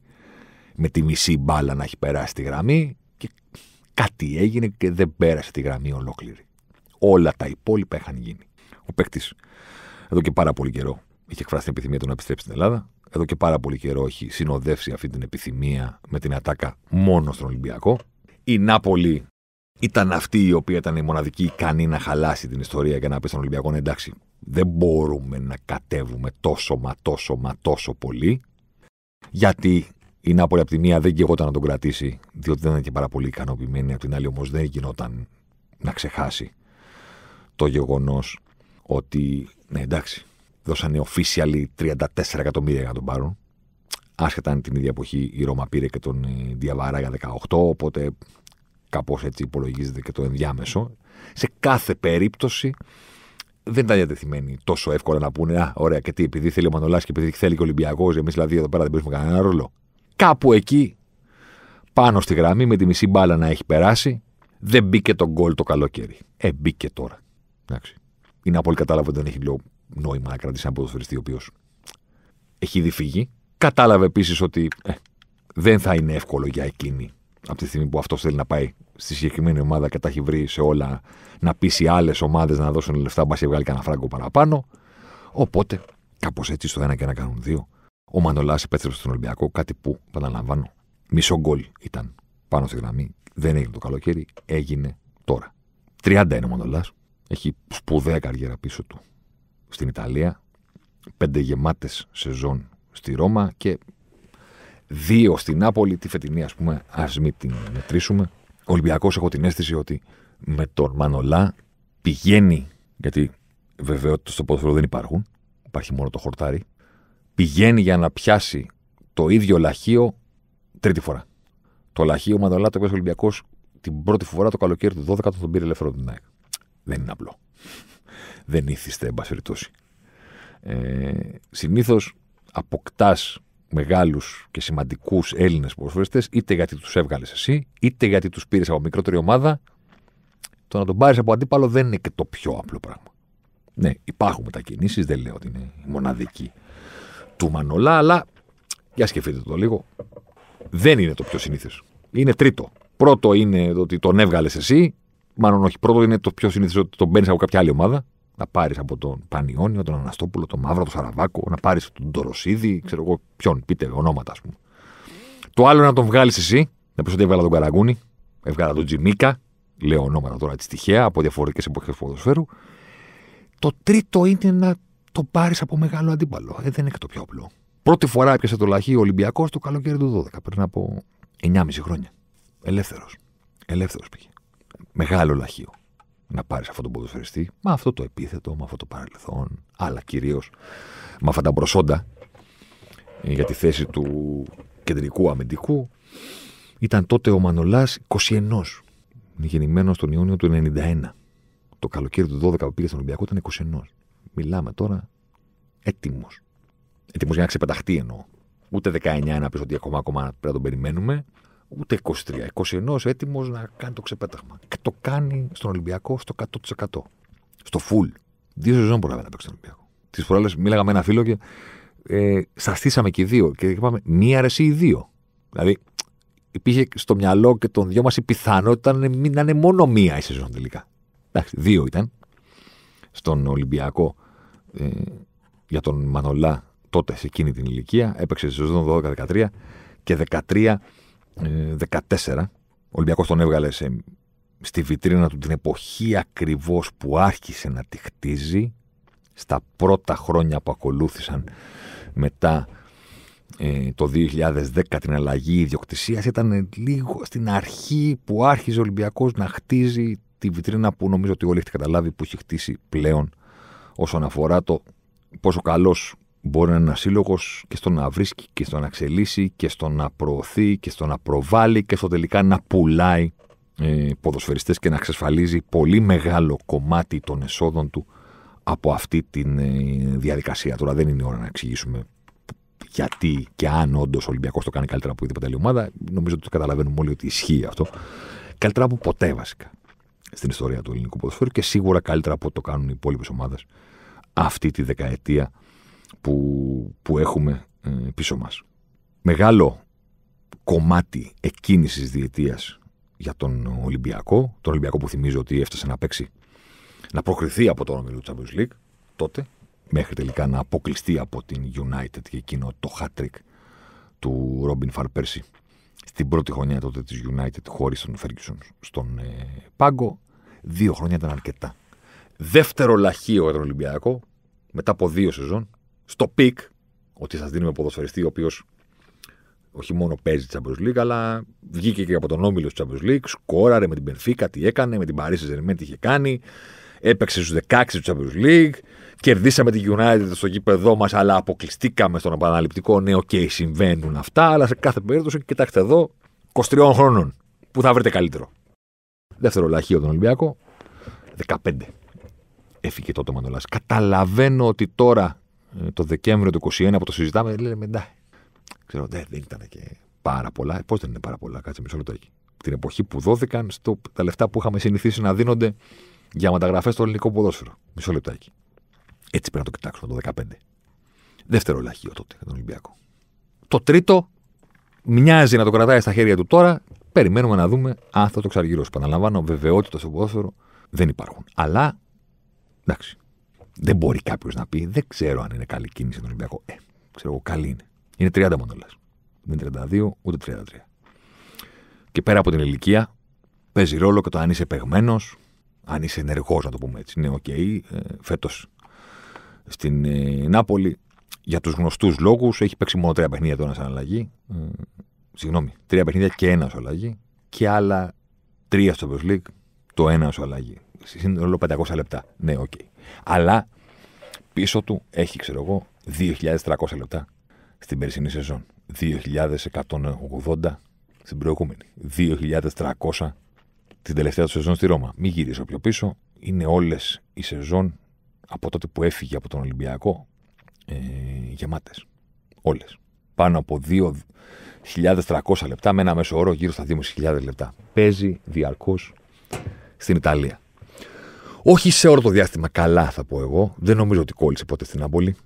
με τη μισή μπάλα να έχει περάσει τη γραμμή και κάτι έγινε και δεν πέρασε τη γραμμή ολόκληρη. Όλα τα υπόλοιπα είχαν γίνει. Ο παίκτης εδώ και πάρα πολύ καιρό είχε εκφράσει την επιθυμία του να επιστρέψει στην Ελλάδα. Εδώ και πάρα πολύ καιρό έχει συνοδεύσει αυτή την επιθυμία με την ατάκα μόνο στον Ολυμπιακό. Η Νάπολη ήταν αυτή η οποία ήταν η μοναδική ικανή να χαλάσει την ιστορία και να πει στον Ολυμπιακό: «Ναι, εντάξει, δεν μπορούμε να κατέβουμε τόσο μα τόσο μα τόσο πολύ. Γιατί η Νάπολη από τη μία δεν γεγόταν να τον κρατήσει, διότι δεν ήταν και πάρα πολύ ικανοποιημένη. Από την άλλη όμως δεν γινόταν να ξεχάσει το γεγονός ότι, ναι, εντάξει, δώσανε officially 34 εκατομμύρια για να τον πάρουν. Άσχετα αν την ίδια εποχή η Ρώμα πήρε και τον ε, Διαβάρα για 18, οπότε κάπως έτσι υπολογίζεται και το ενδιάμεσο. Σε κάθε περίπτωση δεν ήταν διατεθειμένοι τόσο εύκολα να πούνε Α, ωραία, και τι, επειδή θέλει ο Μανολάς και επειδή θέλει και ο Ολυμπιακός, εμείς δηλαδή εδώ πέρα δεν παίζουμε κανένα ρόλο. Κάπου εκεί, πάνω στη γραμμή, με τη μισή μπάλα να έχει περάσει, δεν μπήκε το γκολ το καλοκαίρι. Ε, μπήκε τώρα. Εντάξει. Είναι πολύ κατάλαβο ότι δεν έχει λόγο νόημα να κρατήσει ένα ποδοσφαιριστή ο οποίος έχει ήδη φύγει. Κατάλαβε επίσης ότι ε, δεν θα είναι εύκολο για εκείνη από τη στιγμή που αυτός θέλει να πάει στη συγκεκριμένη ομάδα και τα έχει βρει σε όλα να πείσει άλλες ομάδες να δώσουν λεφτά, μπας και βγάλει κανένα φράγκο παραπάνω. Οπότε, κάπως έτσι στο ένα και ένα κάνουν δύο. Ο Μανολάς επέστρεψε στον Ολυμπιακό, κάτι που, επαναλαμβάνω, μισό γκολ ήταν πάνω στη γραμμή. Δεν έγινε το καλοκαίρι, έγινε τώρα. 30 είναι ο Μανολάς. Έχει σπουδαία καριέρα πίσω του στην Ιταλία. Πέντε γεμάτες σεζόν στη Ρώμα και δύο στην Νάπολη. Τη φετινή, ας πούμε, ας μην την μετρήσουμε. Ο Ολυμπιακός, έχω την αίσθηση ότι με τον Μανολά πηγαίνει, γιατί βεβαιότητες στο ποδοσφαίρο δεν υπάρχουν. Υπάρχει μόνο το χορτάρι. Πηγαίνει για να πιάσει το ίδιο λαχείο τρίτη φορά. Το λαχείο Μανολά το έπαιζε ο Ολυμπιακός την πρώτη φορά το καλοκαίρι του 12 τον πήρε ελεύθερο την ΑΕΚ. Δεν είναι απλό. Δεν ήθιστε, εν πάση περιπτώσει. Ε, Συνήθως αποκτάς μεγάλους και σημαντικούς Έλληνες ποδοσφαιριστές, είτε γιατί τους έβγαλες εσύ, είτε γιατί τους πήρες από μικρότερη ομάδα. Το να τον πάρεις από αντίπαλο δεν είναι και το πιο απλό πράγμα. Ναι, υπάρχουν μετακινήσεις, δεν λέω ότι είναι η μοναδική του Μανολά, αλλά για σκεφτείτε το λίγο. Δεν είναι το πιο συνήθες. Είναι τρίτο. Πρώτο είναι ότι τον έβγαλες εσύ. Μάλλον όχι. Πρώτο είναι το πιο συνήθες ότι τον παίρνεις από κάποια άλλη ομάδα. Να πάρεις από τον Πανιόνιο, τον Αναστόπουλο, τον Μαύρο, τον Σαραβάκο, να πάρεις τον Τωροσίδη, ξέρω εγώ ποιον, πείτε ονόματα, ας πούμε. Το άλλο είναι να τον βγάλεις εσύ, να πεις ότι έβγαλα τον Καραγκούνη, έβγαλα τον Τζιμίκα, λέω ονόματα τώρα έτσι τυχαία από διαφορετικές εποχές ποδοσφαίρου. Το τρίτο είναι να το πάρεις από μεγάλο αντίπαλο. Ε, δεν είναι και το πιο απλό. Πρώτη φορά έπιασε το λαχείο Ολυμπιακός το καλοκαίρι του 12, πριν από 9,5 χρόνια. Ελεύθερος. Ελεύθερος πήγε. Μεγάλο λαχείο. Να πάρεις αυτόν τον ποδοσφαιριστή, με αυτό το επίθετο, με αυτό το παρελθόν, αλλά κυρίως με αυτά τα προσόντα ε, για τη θέση του κεντρικού αμυντικού. Ήταν τότε ο Μανολάς 21. Είναι γεννημένος τον Ιούνιο του 91. Το καλοκαίρι του 12 που πήγε στον Ολυμπιακό ήταν 21. Μιλάμε τώρα έτοιμος. Έτοιμος για να ξεπεταχτεί εννοώ. Ούτε 19 να πεις ότι ακόμα, ακόμα πρέπει να τον περιμένουμε. Ούτε 23. 21 έτοιμος να κάνει το ξεπέταγμα. Και το κάνει στον Ολυμπιακό στο 100%. Στο full. Δύο σεζόν πρόλαβε να παίξει στον Ολυμπιακό. Τις προάλλε μίλαγα με ένα φίλο και ε, στήσαμε και οι δύο. Και είπαμε μία αρεσί ή δύο. Δηλαδή υπήρχε στο μυαλό και των δυο μας η πιθανότητα να είναι μόνο μία η σεζόν τελικά. Εντάξει, δύο ήταν. Στον Ολυμπιακό ε, για τον Μανολά τότε σε εκείνη την ηλικία. Έπαιξε στη σεζόν 12-13 και 13-14. Ο Ολυμπιακός τον έβγαλε σε, στη βιτρίνα του την εποχή ακριβώς που άρχισε να τη χτίζει στα πρώτα χρόνια που ακολούθησαν μετά ε, το 2010 την αλλαγή ιδιοκτησίας ήταν λίγο στην αρχή που άρχιζε ο Ολυμπιακός να χτίζει τη βιτρίνα που νομίζω ότι όλοι έχετε καταλάβει που έχει χτίσει πλέον όσον αφορά το πόσο καλός μπορεί να είναι ένας σύλλογος και στο να βρίσκει και στο να εξελίσσει και στο να προωθεί και στο να προβάλλει και στο τελικά να πουλάει ε, ποδοσφαιριστές και να εξασφαλίζει πολύ μεγάλο κομμάτι των εσόδων του από αυτή τη ε, διαδικασία. Τώρα δεν είναι η ώρα να εξηγήσουμε γιατί και αν όντως ο Ολυμπιακός το κάνει καλύτερα από οποιαδήποτε άλλη ομάδα. Νομίζω ότι το καταλαβαίνουμε όλοι ότι ισχύει αυτό. Καλύτερα από ποτέ βασικά στην ιστορία του ελληνικού ποδοσφαίρου και σίγουρα καλύτερα από ό,τι το κάνουν οι υπόλοιπες ομάδες αυτή τη δεκαετία που, που έχουμε ε, πίσω μας. Μεγάλο κομμάτι εκείνης της διετίας για τον Ολυμπιακό, τον Ολυμπιακό που θυμίζω ότι έφτασε να παίξει, να προκριθεί από τον όμιλο Champions League τότε, μέχρι τελικά να αποκλειστεί από την United και εκείνο το hat-trick του Ρόμπιν Φαρπέρση στην πρώτη χρονιά τότε της United χωρίς τον Ferguson στον ε, πάγκο. Δύο χρόνια ήταν αρκετά. Δεύτερο λαχείο για τον Ολυμπιακό, μετά από δύο σεζόν, στο peak, ότι σας δίνουμε ποδοσφαιριστή ο οποίος όχι μόνο παίζει Champions League, αλλά βγήκε και από τον όμιλο του Champions League, σκόραρε με την Μπενφίκα, τι έκανε, με την Paris Saint-Germain τι είχε κάνει, έπαιξε στους 16 του Champions League, κερδίσαμε την United στο γήπεδό μας, αλλά αποκλειστήκαμε στον επαναληπτικό. Ναι, OK, okay, συμβαίνουν αυτά, αλλά σε κάθε περίπτωση, κοιτάξτε εδώ, 23 χρόνων. Πού θα βρείτε καλύτερο. Δεύτερο λαχείο τον Ολυμπιακό, 15. Έφυγε τότε ο Μανολάς. Καταλαβαίνω ότι τώρα ε, το Δεκέμβριο του 2021 που το συζητάμε, λέμε μετά. Ξέρω, δεν, δεν ήταν και πάρα πολλά. Ε, Πώς δεν είναι πάρα πολλά, κάτσε μισό λεπτό εκεί. Την εποχή που δόθηκαν στο, τα λεφτά που είχαμε συνηθίσει να δίνονται για μεταγραφές στο ελληνικό ποδόσφαιρο. Μισό λεπτάκι. Έτσι πρέπει να το κοιτάξουμε το 15. Δεύτερο λαχείο τότε για τον Ολυμπιακό. Το τρίτο μοιάζει να το κρατάει στα χέρια του τώρα. Περιμένουμε να δούμε αν θα το ξαργυρώσει. Επαναλαμβάνω, βεβαιότητες στο ποδόσφαιρο δεν υπάρχουν. Αλλά εντάξει, δεν μπορεί κάποιος να πει, δεν ξέρω αν είναι καλή κίνηση τον Ολυμπιακό. Ε, ξέρω εγώ, καλή είναι. Είναι 30 μόνο λέει. Δεν είναι 32 ούτε 33. Και πέρα από την ηλικία, παίζει ρόλο και το αν είσαι παιγμένος, αν είσαι ενεργός, να το πούμε έτσι. Ναι, OK. Okay, ε, Φέτος στην ε, Νάπολη, για τους γνωστούς λόγους, έχει παίξει μόνο τρία παιχνίδια τώρα σαν αλλαγή. Ε, συγγνώμη, τρία παιχνίδια και ένα ως αλλαγή. Και άλλα τρία στο Champions League, το ένα ως αλλαγή. Σύνολο 500 λεπτά. Ναι, OK. Okay. Αλλά πίσω του έχει, ξέρω εγώ, 2.300 λεπτά στην περσινή σεζόν. 2.180 στην προηγούμενη. 2.300 την τελευταία του σεζόν στη Ρώμα. Μην γυρίσω πιο πίσω. Είναι όλες οι σεζόν από τότε που έφυγε από τον Ολυμπιακό ε, γεμάτες. Όλες. Πάνω από 2.300 λεπτά με ένα μέσο όρο γύρω στα 2.500 λεπτά. Παίζει διαρκώς στην Ιταλία. Όχι σε όλο το διάστημα καλά, θα πω εγώ. Δεν νομίζω ότι κόλλησε ποτέ στην Άμπολη.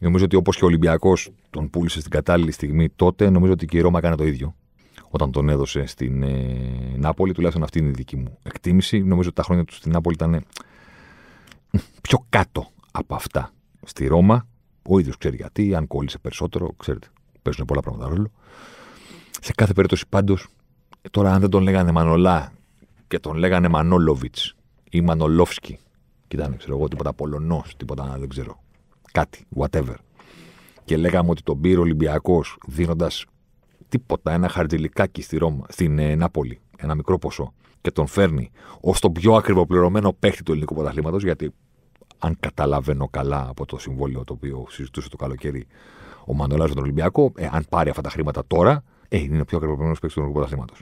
Νομίζω ότι όπως και ο Ολυμπιακός τον πούλησε στην κατάλληλη στιγμή τότε, νομίζω ότι και η Ρώμα έκανε το ίδιο. Όταν τον έδωσε στην ε, Νάπολη, τουλάχιστον αυτή είναι η δική μου εκτίμηση. Νομίζω ότι τα χρόνια του στην Νάπολη ήταν πιο κάτω από αυτά. Στη Ρώμα, ο ίδιος ξέρει γιατί, αν κόλλησε περισσότερο, ξέρετε, παίζουν πολλά πράγματα ρόλο. Σε κάθε περίπτωση πάντως, τώρα αν δεν τον λέγανε Μανολά και τον λέγανε Μανόλοβιτς ή Μανολόφσκι, κοιτάνε, ξέρω εγώ, τίποτα Πολωνό, τίποτα δεν ξέρω. Κάτι, whatever. Και λέγαμε ότι τον πήρε ο Ολυμπιακός δίνοντας τίποτα, ένα χαρτζηλικάκι στη Ρώμα, στην ε, Νάπολη, ένα μικρό ποσό, και τον φέρνει ως τον πιο ακριβοπληρωμένο παίχτη του ελληνικού πρωταθλήματος, γιατί αν καταλαβαίνω καλά από το συμβόλαιο το οποίο συζητούσε το καλοκαίρι ο Μανολάς με τον Ολυμπιακό, ε, αν πάρει αυτά τα χρήματα τώρα, ε, είναι ο πιο ακριβοπληρωμένος παίχτη του ελληνικού πρωταθλήματος.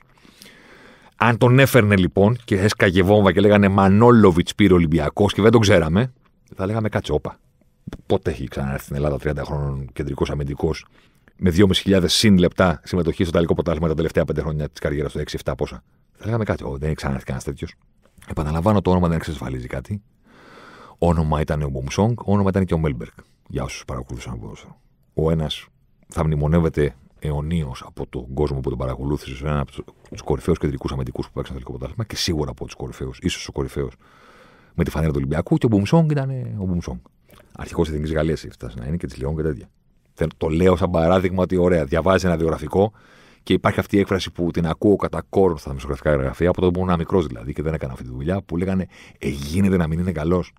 Αν τον έφερνε λοιπόν και έσκαγε βόμβα και λέγανε Μανόλοβιτς πήρε Ολυμπιακός και δεν τον ξέραμε, θα λέγαμε κάτσε όπα. Πότε έχει ξανάρθει στην Ελλάδα 30 χρόνων κεντρικός αμυντικός με 2.500 συν λεπτά συμμετοχή στο Ιταλικό Πρωτάθλημα τα τελευταία 5 χρόνια της καριέρας του, 6-7 πόσα. Θα λέγαμε κάτι. δεν έχει ξανάρθει κανένας τέτοιος. Επαναλαμβάνω, το όνομα δεν εξασφαλίζει κάτι. Όνομα ήταν ο Μπουμσόνγκ, όνομα ήταν και ο Μέλμπεργκ. Για όσους παρακολουθούσαν από ποδόσφαιρο. Ο ένας θα μνημονεύεται αιωνίως από τον κόσμο που τον παρακολούθησε σαν ένας από τους κορυφαίους κεντρικούς αμυντικούς που παίξαν το Ιταλικό Πρωτάθλημα και σίγουρα από τους κορυφαίους, ίσως ο κορυφαίος με τη φανέλα του Ολυμπιακού. Και ο Μπουμσόνγκ ήταν ο Μπουμσόνγκ. Αρχικό της Εθνικής Γαλλίας έφτασε να είναι και της Λιόν και τέτοια. Το λέω σαν παράδειγμα ότι ωραία, διαβάζει ένα βιογραφικό και υπάρχει αυτή η έκφραση που την ακούω κατά κόρον στα δημοσιογραφικά γραφεία, από το που ήμουν μικρός δηλαδή και δεν έκανα αυτή τη δουλειά, που λέγανε Ε, γίνεται να μην είναι καλός.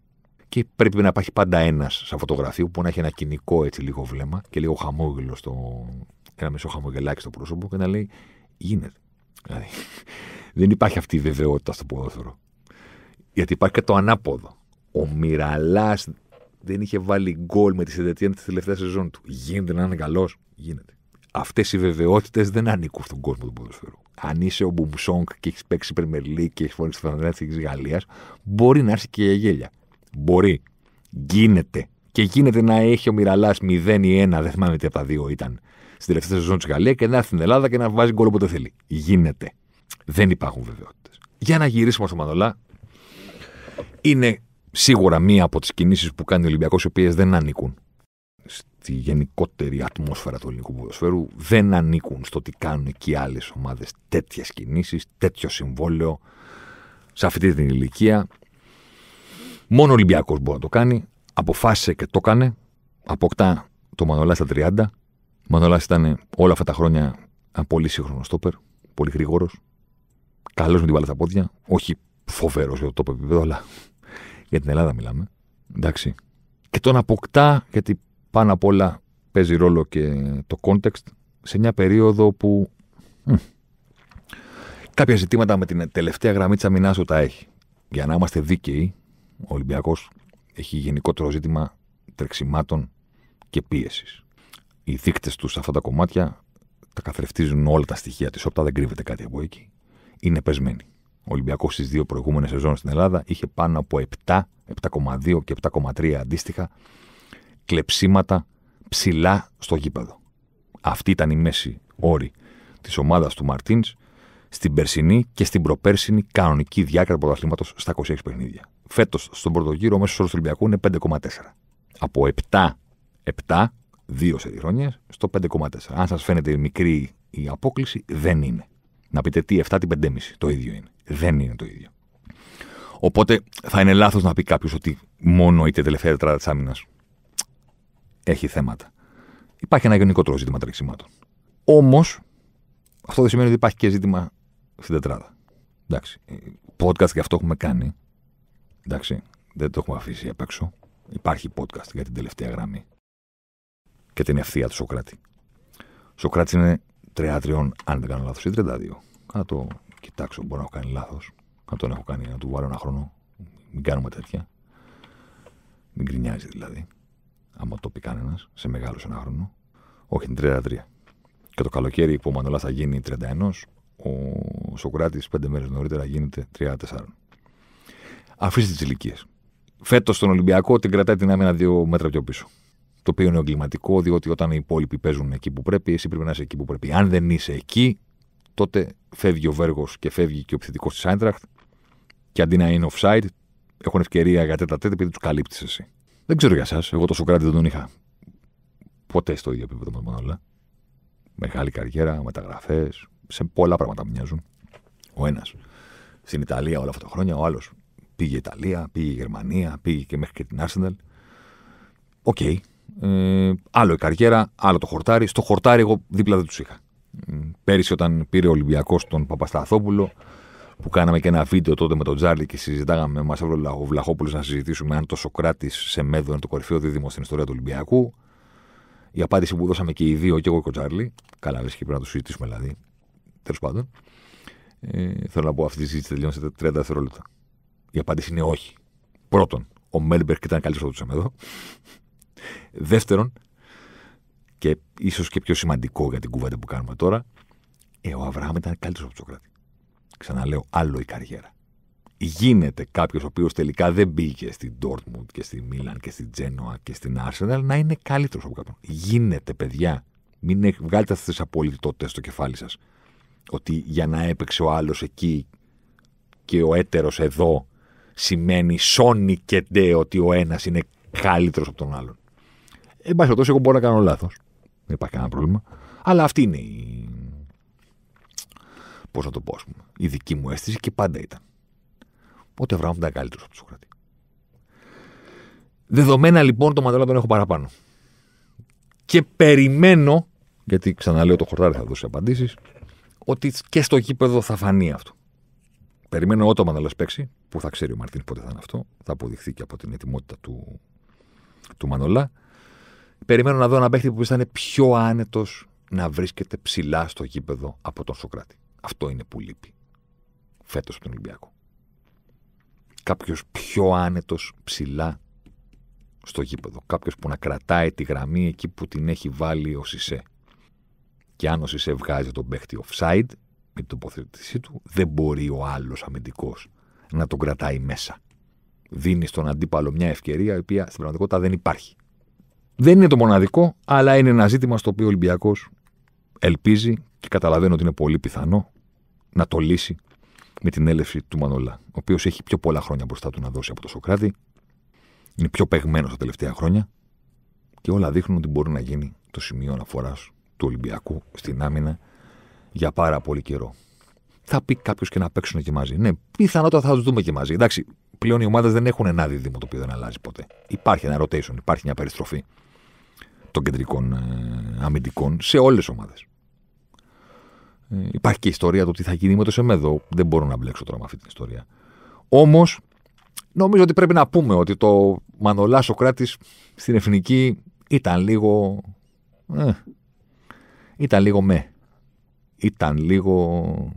Και πρέπει να υπάρχει πάντα ένας σαν φωτογραφείο που να έχει ένα κοινικό έτσι λίγο βλέμμα και λίγο χαμόγελο στο. ένα μισό χαμογελάκι στο πρόσωπο και να λέει Γίνεται. Δηλαδή, δεν υπάρχει αυτή η βεβαιότητα στο ποδόσφαιρο. Γιατί υπάρχει και το ανάποδο. Ο Μυραλάς δεν είχε βάλει γκολ με τη Σεντετιέν τη τελευταία σεζόν του. Γίνεται να είναι καλός. Γίνεται. Αυτές οι βεβαιότητες δεν ανήκουν στον κόσμο του ποδοσφαίρου. Αν είσαι ο Μπουμσόγκ και έχεις παίξει Πρεμερλί και έχεις φορήσει τη φανέλα της Γαλλίας, μπορεί να έρθει και η γέλια. Μπορεί. Γίνεται. Και γίνεται να έχει ο Μυραλά 0 ή 1, δεν θυμάμαι τι από τα δύο ήταν, στην τελευταία σεζόν της Γαλλίας και να έρθει στην Ελλάδα και να βάζει γκολ όποτε θέλει. Γίνεται. Δεν υπάρχουν βεβαιότητες. Για να γυρίσουμε στο Μανολά, είναι σίγουρα μία από τις κινήσεις που κάνει ο Ολυμπιακός, οι οποίες δεν ανήκουν στη γενικότερη ατμόσφαιρα του ελληνικού ποδοσφαίρου, δεν ανήκουν στο ότι κάνουν και οι άλλες ομάδες τέτοιες κινήσεις, τέτοιο συμβόλαιο, σε αυτή την ηλικία. Μόνο ο Ολυμπιακός μπορεί να το κάνει. Αποφάσισε και το έκανε. Αποκτά το Μανολάς στα 30. Ο Μανολάς ήταν όλα αυτά τα χρόνια ένα πολύ σύγχρονο στόπερ, πολύ γρήγορος, καλός με την μπάλα στα πόδια. Όχι φοβερός για το τόπο επίπεδο, αλλά για την Ελλάδα μιλάμε. Εντάξει. Και τον αποκτά, γιατί πάνω απ' όλα παίζει ρόλο και το context, σε μια περίοδο που μ, κάποια ζητήματα με την τελευταία γραμμή της αμυνάς τα έχει. Για να είμαστε δίκαιοι, ο Ολυμπιακός έχει γενικότερο ζήτημα τρεξιμάτων και πίεσης. Οι δείκτες τους σε αυτά τα κομμάτια τα καθρεφτίζουν όλα τα στοιχεία της όπτα, δεν κρύβεται κάτι από εκεί. Είναι πεσμένοι. Ο Ολυμπιακός στις δύο προηγούμενες σεζόν στην Ελλάδα είχε πάνω από 7, 7,2 και 7,3 αντίστοιχα κλεψίματα ψηλά στο γήπεδο. Αυτή ήταν η μέση όρη της ομάδας του Μαρτίνς στην περσινή και στην προπέρσινη κανονική διάρκεια του πρωταθλήματος στα 26 παιχνίδια. Φέτος, στον πρώτο γύρο, ο μέσος όρος του Ολυμπιακού είναι 5,4. Από 7, 7, δύο σε χρόνια, στο 5,4. Αν σας φαίνεται μικρή η απόκληση, δεν είναι. Να πείτε τι, 7 την 5,5. Το ίδιο είναι. Δεν είναι το ίδιο. Οπότε θα είναι λάθος να πει κάποιος ότι μόνο η τελευταία τετράδα της άμυνας έχει θέματα. Υπάρχει ένα γενικότερο ζήτημα τρεξιμάτων. Όμως, αυτό δεν σημαίνει ότι υπάρχει και ζήτημα στην τετράδα. Εντάξει. Podcast και αυτό έχουμε κάνει. Εντάξει. Δεν το έχουμε αφήσει απ' έξω. Υπάρχει podcast για την τελευταία γραμμή. Και την ευθεία του Σοκράτη. Ο Σοκράτη είναι 33, αν δεν κάνω λάθος, ή 32. Να το κοιτάξω, μπορώ να έχω κάνει λάθος. Να τον έχω κάνει, να του βάλω ένα χρόνο. Μην κάνουμε τέτοια. Μην γκρινιάζει δηλαδή. Άμα το πει κανένας, σε μεγάλος ένα χρόνο. Όχι, είναι 33. Και το καλοκαίρι που ο Μανολάς θα γίνει 31, ο Σοκράτη πέντε μέρες νωρίτερα γίνεται 34. Αφήστε τις ηλικίες. Φέτος στον Ολυμπιακό την κρατάει την άμυνα δύο μέτρα πιο πίσω. Το οποίο είναι εγκληματικό, διότι όταν οι υπόλοιποι παίζουν εκεί που πρέπει, εσύ πρέπει να είσαι εκεί που πρέπει. Αν δεν είσαι εκεί, τότε φεύγει ο Βέργος και φεύγει και ο επιθετικός της Άιντραχτ και αντί να είναι offside, έχουν ευκαιρία για τέτα τέτα επειδή τους καλύπτεις εσύ. Δεν ξέρω για εσάς. Εγώ το Σοκράτη δεν τον είχα ποτέ στο ίδιο επίπεδο με τον Μανολά. Μεγάλη καριέρα, μεταγραφές, σε πολλά πράγματα μοιάζουν. Ο ένας στην Ιταλία όλα αυτά τα χρόνια, ο άλλος πήγε Ιταλία, πήγε Γερμανία, πήγε και μέχρι και την Arsenal. OK. Okay. Ε, άλλο η καριέρα, άλλο το χορτάρι. Στο χορτάρι εγώ δίπλα δεν τους είχα. Πέρυσι όταν πήρε ο Ολυμπιακός τον Παπασταθόπουλο, που κάναμε και ένα βίντεο τότε με τον Τζάρλι και συζητάγαμε με ο Βλαχόπουλος να συζητήσουμε αν το Σοκράτης Σεμέδο είναι το κορυφαίο δίδυμο στην ιστορία του Ολυμπιακού. Η απάντηση που δώσαμε και οι δύο, και εγώ και ο Τζάρλι, καλά, δεν πρέπει να το συζητήσουμε δηλαδή. Τέλος πάντων. Ε, θέλω να πω αυτή τη συζήτηση τελειώνει σε 30 δευτερόλεπτα. Η απάντηση είναι όχι. Πρώτον, ο Μέλμπερκ ήταν καλύτερος από το Σεμέδο. Δεύτερον, και ίσως και πιο σημαντικό για την κουβέντα που κάνουμε τώρα, ε, ο Αβραάμ ήταν καλύτερος από τον Σοκράτη. Ξαναλέω, άλλο η καριέρα. Γίνεται κάποιος ο οποίος τελικά δεν μπήκε στην Dortmund και στη Μίλαν και στην Τζένοα και στην Arsenal να είναι καλύτερος από κάποιον. Γίνεται, παιδιά. Μην βγάλετε αυτές τις απολυτότητε στο κεφάλι σας. Ότι για να έπαιξε ο άλλος εκεί και ο έτερος εδώ σημαίνει σώνει και ντε ότι ο ένας είναι καλύτερος από τον άλλον. Εν πάση περιπτώσει, εγώ μπορώ να κάνω λάθος. Δεν υπάρχει κανένα πρόβλημα. Αλλά αυτή είναι η. Πώς να το πω, ας πούμε. Η δική μου αίσθηση και πάντα ήταν. Ότι ο Αβραάμ ήταν καλύτερος από τον Σοκράτη. Δεδομένα λοιπόν το Μαντέλα τον έχω παραπάνω. Και περιμένω, γιατί ξαναλέω το χορτάρι θα δώσει απαντήσεις, ότι και στο γήπεδο θα φανεί αυτό. Περιμένω όταν ο Μαντέλα παίξει, που θα ξέρει ο Μαρτίν πότε θα είναι αυτό, θα αποδειχθεί και από την ετοιμότητα του, του Μανολά. Περιμένω να δω ένα παίχτη που θα είναι πιο άνετος να βρίσκεται ψηλά στο γήπεδο από τον Σοκράτη. Αυτό είναι που λείπει φέτος από τον Ολυμπιακό. Κάποιος πιο άνετος ψηλά στο γήπεδο. Κάποιος που να κρατάει τη γραμμή εκεί που την έχει βάλει ο Σισε. Και αν ο Σισε βγάζει τον παίχτη offside με την τοποθέτησή του, δεν μπορεί ο άλλος αμυντικός να τον κρατάει μέσα. Δίνει στον αντίπαλο μια ευκαιρία η οποία στην πραγματικότητα δεν υπάρχει. Δεν είναι το μοναδικό, αλλά είναι ένα ζήτημα στο οποίο ο Ολυμπιακός ελπίζει και καταλαβαίνω ότι είναι πολύ πιθανό να το λύσει με την έλευση του Μανολά, ο οποίος έχει πιο πολλά χρόνια μπροστά του να δώσει από το Σοκράτη. Είναι πιο παιγμένο τα τελευταία χρόνια και όλα δείχνουν ότι μπορεί να γίνει το σημείο αναφοράς του Ολυμπιακού στην άμυνα για πάρα πολύ καιρό. Θα πει κάποιος και να παίξουν και μαζί. Ναι, πιθανότατα θα τους δούμε και μαζί. Εντάξει, πλέον οι ομάδες δεν έχουν ένα δίδυμο το οποίο δεν αλλάζει ποτέ. Υπάρχει ένα rotation, υπάρχει μια περιστροφή των κεντρικών ε, αμυντικών σε όλες τις ομάδες. Ε, υπάρχει και η ιστορία του τι θα γίνει με το Σεμέδο. Δεν μπορώ να μπλέξω τώρα με αυτή την ιστορία. Όμως, νομίζω ότι πρέπει να πούμε ότι το Μανολάς Σοκράτης στην εθνική ήταν λίγο. Ε, ήταν λίγο με. Ήταν λίγο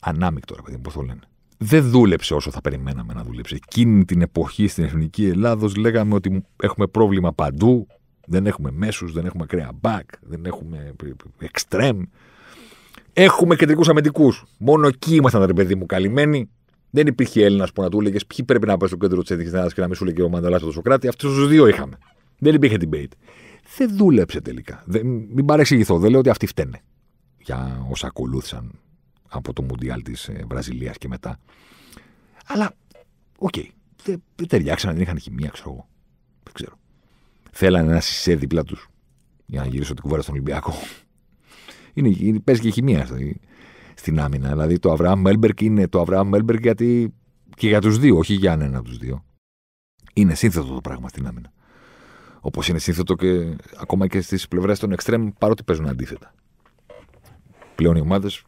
ανάμεικτο, ρε παιδί μου, πώς το λένε. Δεν δούλεψε όσο θα περιμέναμε να δουλέψει. Εκείνη την εποχή στην εθνική Ελλάδος λέγαμε ότι έχουμε πρόβλημα παντού. Δεν έχουμε μέσους, δεν έχουμε ακραία back, δεν έχουμε extreme. Έχουμε κεντρικούς αμυντικούς. Μόνο εκεί ήμασταν, ρε παιδί μου, καλυμμένοι. Δεν υπήρχε Έλληνας που να του έλεγες ποιοι πρέπει να πάει στο κέντρο της Εθνικής Ελλάδας και να μην σου λέει και ο Μανταλά το Σοκράτη. Αυτούς τους δύο είχαμε. Δεν υπήρχε debate. Δεν δούλεψε τελικά. Δεν, μην παρεξηγηθώ. Δεν λέω ότι αυτοί φταίνε για όσα ακολούθησαν από το Μουντιάλ της ε, Βραζιλίας και μετά. Αλλά, OK. Okay, δεν, δεν ταιριάξαν, δεν είχαν χημία, ξέρω εγώ. Δεν ξέρω. Θέλανε ένα Σισέ δίπλα τους για να γυρίσω την κουβέντα στον Ολυμπιακό. Είναι, παίζει και χημία στην άμυνα. Δηλαδή το Αβραάμ Μέλμπεργκ είναι το Αβραάμ Μέλμπεργκ γιατί και για τους δύο, όχι για έναν από τους δύο. Είναι σύνθετο το πράγμα στην άμυνα. Όπως είναι σύνθετο και ακόμα και στις πλευρές των εξτρέμ, παρότι παίζουν αντίθετα. Πλέον οι ομάδες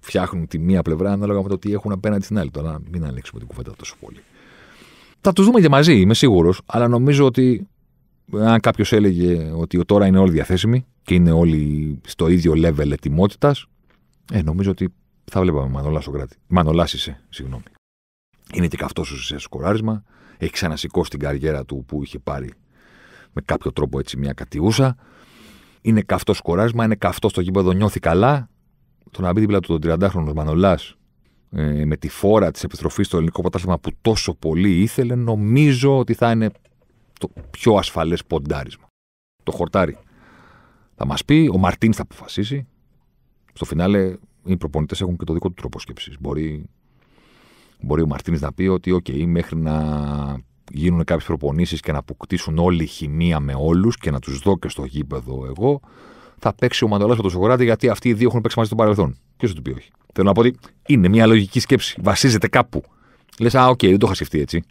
φτιάχνουν τη μία πλευρά ανάλογα με το τι έχουν απέναντι στην άλλη. Τώρα μην ανοίξουμε την κουβέντα τόσο πολύ. Θα τους δούμε και μαζί, είμαι σίγουρος, αλλά νομίζω ότι αν κάποιος έλεγε ότι τώρα είναι όλοι διαθέσιμοι και είναι όλοι στο ίδιο level ετοιμότητας, ε, νομίζω ότι θα βλέπαμε Μανολάς στο κράτη. Μανολάς είσαι, συγγνώμη. Είναι και καυτός σε σκοράρισμα. Έχει ξανασηκώσει την καριέρα του που είχε πάρει με κάποιο τρόπο έτσι μια κατιούσα. Είναι καυτός σκοράρισμα, είναι καυτός στο γήπεδο, νιώθει καλά. Το να μπει δίπλα του τον 30χρονο Μανολάς ε, με τη φόρα της επιστροφής στο ελληνικό ποτάσμα που τόσο πολύ ήθελε, νομίζω ότι θα είναι το πιο ασφαλές ποντάρισμα. Το χορτάρι. Θα μας πει, ο Μαρτίνς θα αποφασίσει. Στο φινάλε, οι προπονητές έχουν και το δικό του τρόπο σκέψης. Μπορεί, μπορεί ο Μαρτίνς να πει ότι, OK, μέχρι να γίνουν κάποιες προπονήσεις και να αποκτήσουν όλη η χημεία με όλους και να τους δω και στο γήπεδο εγώ, θα παίξει ο Μανωλά με τον Σοκράτη γιατί αυτοί οι δύο έχουν παίξει μαζί στο παρελθόν. Ποιος θα του πει όχι. Θέλω να πω ότι είναι μια λογική σκέψη. Βασίζεται κάπου. Λες, Α, OK, okay, δεν το είχα σκεφτεί έτσι.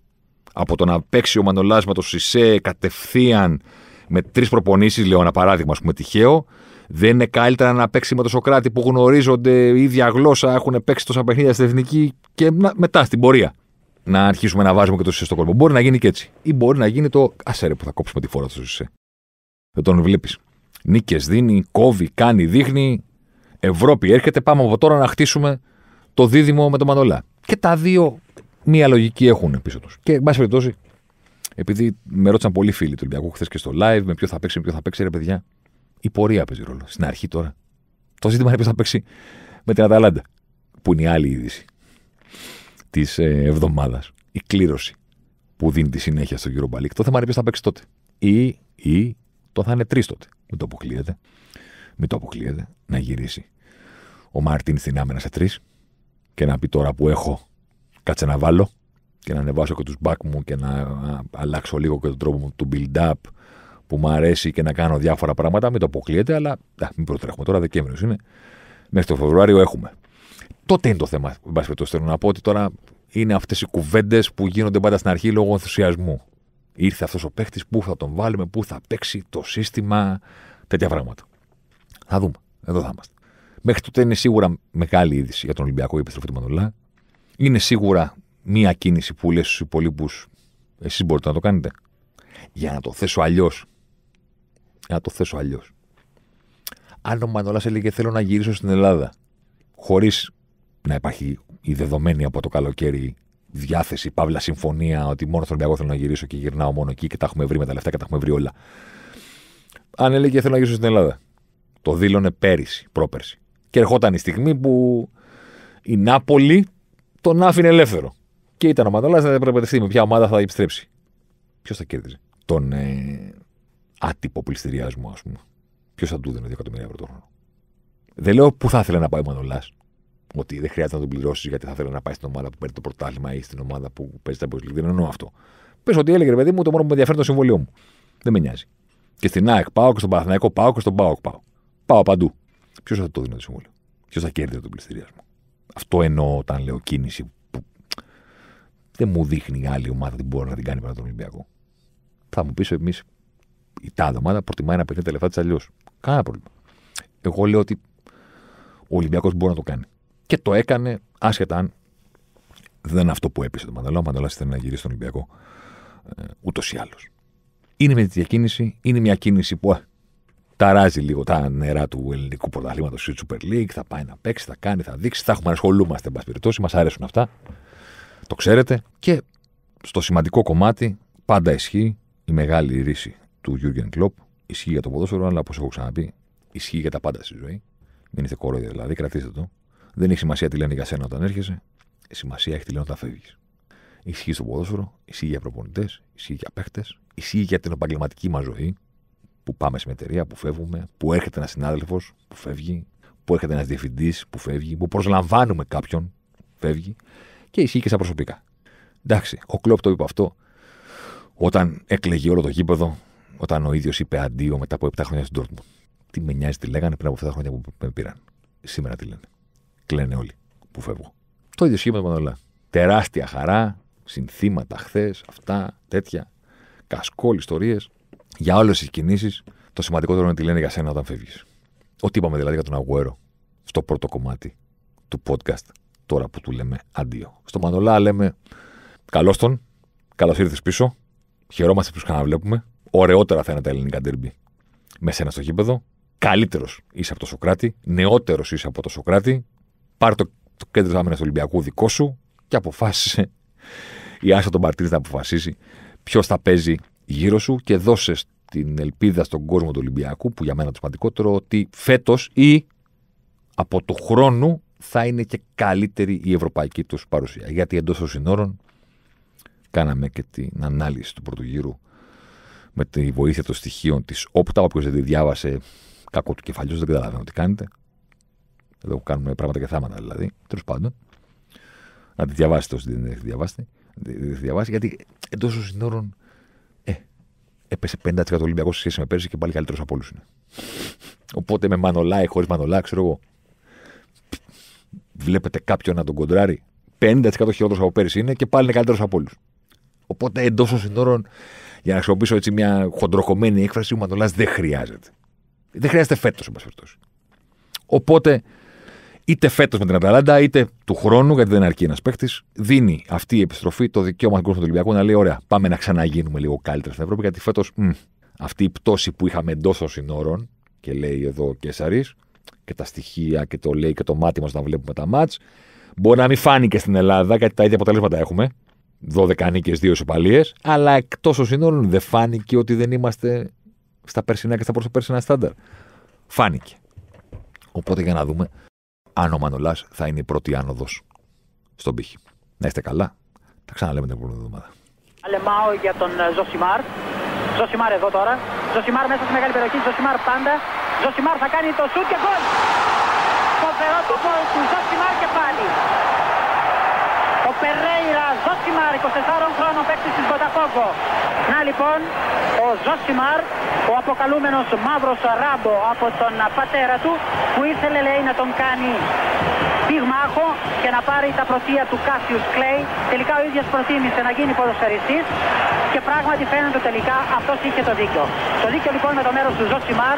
Από το να παίξει ο Μανωλάς με το Σισέ κατευθείαν με τρεις προπονήσεις, λέω ένα παράδειγμα, ας πούμε, τυχαίο, δεν είναι καλύτερα να παίξει με τον Σοκράτη που γνωρίζονται, ίδια γλώσσα, έχουν παίξει τόσα παιχνίδια στην εθνική και μετά στην πορεία. Να αρχίσουμε να βάζουμε και το Σισέ στον κόλπο. Μπορεί να γίνει και έτσι. Ή μπορεί να γίνει το ασέρε που θα κόψουμε τη φορά του Σισέ. Δεν τον βλέπεις. Νίκες δίνει, κόβει, κάνει, δείχνει. Ευρώπη έρχεται, πάμε από τώρα να χτίσουμε το δίδυμο με τον Μαντολά. Και τα δύο μία λογική έχουν πίσω τους. Και, εν πάση περιπτώσει, επειδή με ρώτησαν πολλοί φίλοι του Ολυμπιακού χθες και στο live, με ποιο θα παίξει, με ποιο θα παίξει, ρε παιδιά, η πορεία παίζει ρόλο. Στην αρχή τώρα. Το ζήτημα είναι ποιος θα παίξει με την Αταλάντα, που είναι η άλλη είδηση της ε, εβδομάδας. Η κλήρωση που δίνει τη συνέχεια στο Europa League. Το θέμα είναι ποιος θα παίξει τότε. Ή, ή το θα είναι τρεις τότε. Μην το αποκλείεται. Μην το αποκλείεται να γυρίσει ο Μαρτίν στην άμενα σε τρεις και να πει τώρα που έχω, κάτσε να βάλω και να ανεβάσω και τους back μου και να αλλάξω λίγο και τον τρόπο μου του build-up που μου αρέσει και να κάνω διάφορα πράγματα. Μην το αποκλείεται, αλλά α, μην προτρέχουμε τώρα, Δεκέμβριος είναι. Μέχρι το Φεβρουάριο έχουμε. Τότε είναι το θέμα. Εν πάση περιπτώσει, θέλω να πω ότι τώρα είναι αυτές οι κουβέντες που γίνονται πάντα στην αρχή λόγω ενθουσιασμού. Ήρθε αυτός ο παίχτης, πού θα τον βάλουμε, πού θα παίξει το σύστημα, τέτοια πράγματα. Θα δούμε. Εδώ θα είμαστε. Μέχρι τότε είναι σίγουρα μεγάλη είδηση για τον Ολυμπιακό η επιστροφή του Μανολά. Είναι σίγουρα μία κίνηση που λες στους υπολείπους, εσείς μπορείτε να το κάνετε. Για να το θέσω αλλιώς. Για να το θέσω αλλιώς. Αν ο Μανολάς έλεγε Θέλω να γυρίσω στην Ελλάδα, χωρίς να υπάρχει η δεδομένη από το καλοκαίρι διάθεση, παύλα συμφωνία ότι μόνο στον Ολυμπιακό θέλω να γυρίσω και γυρνάω μόνο εκεί και τα έχουμε βρει με τα λεφτά και τα έχουμε βρει όλα. Αν έλεγε Θέλω να γυρίσω στην Ελλάδα, το δήλωνε πέρυσι, πρόπερσι. Και ερχόταν η στιγμή που η Νάπολη τον άφηνε ελεύθερο. Και ήταν ο Μανταλάς να διαπραγματευτεί με ποια ομάδα θα επιστρέψει. Ποιος θα κέρδιζε; Τον ε, άτυπο πληστηριασμό, ας πούμε. Ποιος θα του δίνει 2 εκατομμύρια ευρώ το χρόνο; Δεν λέω πού θα ήθελε να πάει ο Μαντολάς. Ότι δεν χρειάζεται να τον πληρώσεις γιατί θα ήθελε να πάει στην ομάδα που παίρνει το πρωτάθλημα ή στην ομάδα που παίζει τα Champions Δεν εννοώ αυτό. Πες ότι έλεγε, παιδί μου, το μόνο που με ενδιαφέρει το συμβολίο μου. Δεν με νοιάζει. Και στην ΑΕΚ πάω και στον Παναθηναϊκό πάω και στον ΠΑΟΚ πάω. Πάω παντού. Ποιος θα το δίνει το συμβόλαιο; Ποιος θα κέρδιζε τον πληστηριασμό; Αυτό εννοώ όταν λέω κίνηση που δεν μου δείχνει άλλη ομάδα τι μπορεί να την κάνει πέρα τον Ολυμπιακό. Θα μου πεις εμείς η τάδε ομάδα προτιμάει να παίρνει τα λεφτά της αλλιώς. Κανένα πρόβλημα. Εγώ λέω ότι ο Ολυμπιακός μπορεί να το κάνει. Και το έκανε άσχετα αν δεν είναι αυτό που έπεισε το Μανταλό. Ο Μανταλό θέλει να γυρίσει στον Ολυμπιακό ε, ούτως ή άλλως. Είναι με τη διακίνηση, είναι μια κίνηση που ε, ταράζει λίγο τα νερά του ελληνικού πρωταθλήματος στη Super League. Θα πάει να παίξει, θα κάνει, θα δείξει. Θα έχουμε να ασχολούμαστε, εν πάση περιπτώσει. Μας αρέσουν αυτά. Το ξέρετε. Και στο σημαντικό κομμάτι πάντα ισχύει η μεγάλη ρίση του Jurgen Klopp. Ισχύει για το ποδόσφαιρο, αλλά όπως έχω ξαναπεί, ισχύει για τα πάντα στη ζωή. Μην είστε κορόιδια δηλαδή, κρατήστε το. Δεν έχει σημασία τι λένε για σένα όταν έρχεσαι. Η σημασία έχει τι λένε όταν φεύγεις. Ισχύει στο ποδόσφαιρο, ισχύει για προπονητές, ισχύει για παίχτες, ισχύει για την επαγγελματική μας ζωή που πάμε σε εταιρεία, που φεύγουμε, που έρχεται ένας συνάδελφος που φεύγει, που έρχεται ένας διευθυντής που φεύγει, που προσλαμβάνουμε κάποιον, φεύγει και ισχύει και στα προσωπικά. Εντάξει, ο Κλόπ το είπε αυτό όταν έκλεγε όλο το γήπεδο, όταν ο ίδιος είπε αντίο μετά από 7 χρόνια στην Τόρτμουντ. Τι με νοιάζει, τι λέγανε πριν από 7 χρόνια που με πήραν. Σήμερα τι λένε. Κλαίνε όλοι που φεύγω. Το ίδιο σχήμα με τον Ολά. Τεράστια χαρά, συνθήματα χθες, αυτά, τέτοια. Κασκόλ, ιστορίες για όλες τις κινήσεις, το σημαντικότερο είναι τι λένε για σένα όταν φεύγεις. Ό,τι είπαμε δηλαδή για τον Αγουέρο στο πρώτο κομμάτι του podcast, τώρα που του λέμε αντίο. Στο Μανολά λέμε καλώς τον, καλώς ήρθες πίσω, χαιρόμαστε που σου ξαναβλέπουμε. Ωραιότερα θα είναι τα ελληνικά ντέρμπι με σένα στο γήπεδο. Καλύτερος είσαι από το Σοκράτη, νεότερος είσαι από το Σοκράτη. Πάρε το, το κέντρο άμυνας του Ολυμπιακού δικό σου και αποφάσισε η Άσο τον Παρτίδη να αποφασίσει ποιος θα παίζει γύρω σου και δώσε την ελπίδα στον κόσμο του Ολυμπιακού, που για μένα το σημαντικότερο, ότι φέτος ή από το χρόνο θα είναι και καλύτερη η ευρωπαϊκή τους παρουσία. Γιατί εντός των συνόρων κάναμε και την ανάλυση του πρώτου γύρου με τη βοήθεια των στοιχείων της Όπτα. Όποιος δεν τη διάβασε, κακό του κεφαλιού, δεν καταλαβαίνω τι κάνετε. Εδώ κάνουμε πράγματα και θάματα δηλαδή. Τέλος πάντων. Να τη διαβάσετε όσοι δεν την έχετε διαβάσει. διαβάσει, γιατί εντός των συνόρων ε, έπεσε 50% Ολυμπιακός σε σχέση με πέρσι και πάλι καλύτερος από όλους είναι. Οπότε με Μανολά ή χωρίς Μανολά, ξέρω εγώ. Βλέπετε κάποιον να τον κοντράρει. 50% χειρότερος από πέρσι είναι και πάλι είναι καλύτερος από όλους. Οπότε εντός των συνόρων, για να χρησιμοποιήσω έτσι μια χοντροχωμένη έκφραση, ο Μανολάς δεν χρειάζεται. Δεν χρειάζεται φέτος, εν πάση Οπότε, είτε φέτος με την Αταλάντα, είτε του χρόνου, γιατί δεν αρκεί ένας παίχτης, δίνει αυτή η επιστροφή το δικαίωμα του κόσμου του Ολυμπιακού να λέει: Ωραία, πάμε να ξαναγίνουμε λίγο καλύτερα στην Ευρώπη, γιατί φέτος αυτή η πτώση που είχαμε εντός των συνόρων, και λέει εδώ ο Κέσσαρη, και τα στοιχεία και το λέει και το μάτι μας να βλέπουμε τα μάτς, μπορεί να μην φάνηκε στην Ελλάδα, γιατί τα ίδια αποτελέσματα έχουμε. 12 νίκες, 2 ισοπαλίες, αλλά εκτός των συνόρων δεν φάνηκε ότι δεν είμαστε στα περσινά και στα πρωτοπέρσινα στάνταρ. Φάνηκε. Οπότε για να δούμε αν ο Μανολάς θα είναι η πρώτη άνοδος στον πήχη. Να είστε καλά. Τα ξαναλέμε την επόμενη εβδομάδα. Αλεμάο για τον ε, Ζοσιμάρ. Ζοσιμάρ εδώ τώρα. Ζοσιμάρ μέσα στη μεγάλη περιοχή. Ζοσιμάρ πάντα. Ζοσιμάρ θα κάνει το σουτ και γκολ. Φοβερό το γκολ του Ζοσιμάρ και πάλι. Ο Περέιρα Ζοσιμάρ, 24 χρόνων παίκτης της Μποταφόγκο. Να λοιπόν, ο Ζοσιμάρ, ο αποκαλούμενος μαύρος Ράμπο από τον πατέρα του, που ήθελε λέει να τον κάνει πυγμάχο και να πάρει τα πρωτεία του Κάσιους Κλέη. Τελικά ο ίδιος προτίμησε να γίνει ποδοσφαιριστής και πράγματι φαίνεται τελικά αυτός είχε το δίκιο. Το δίκιο λοιπόν με το μέρος του Ζοσιμάρ.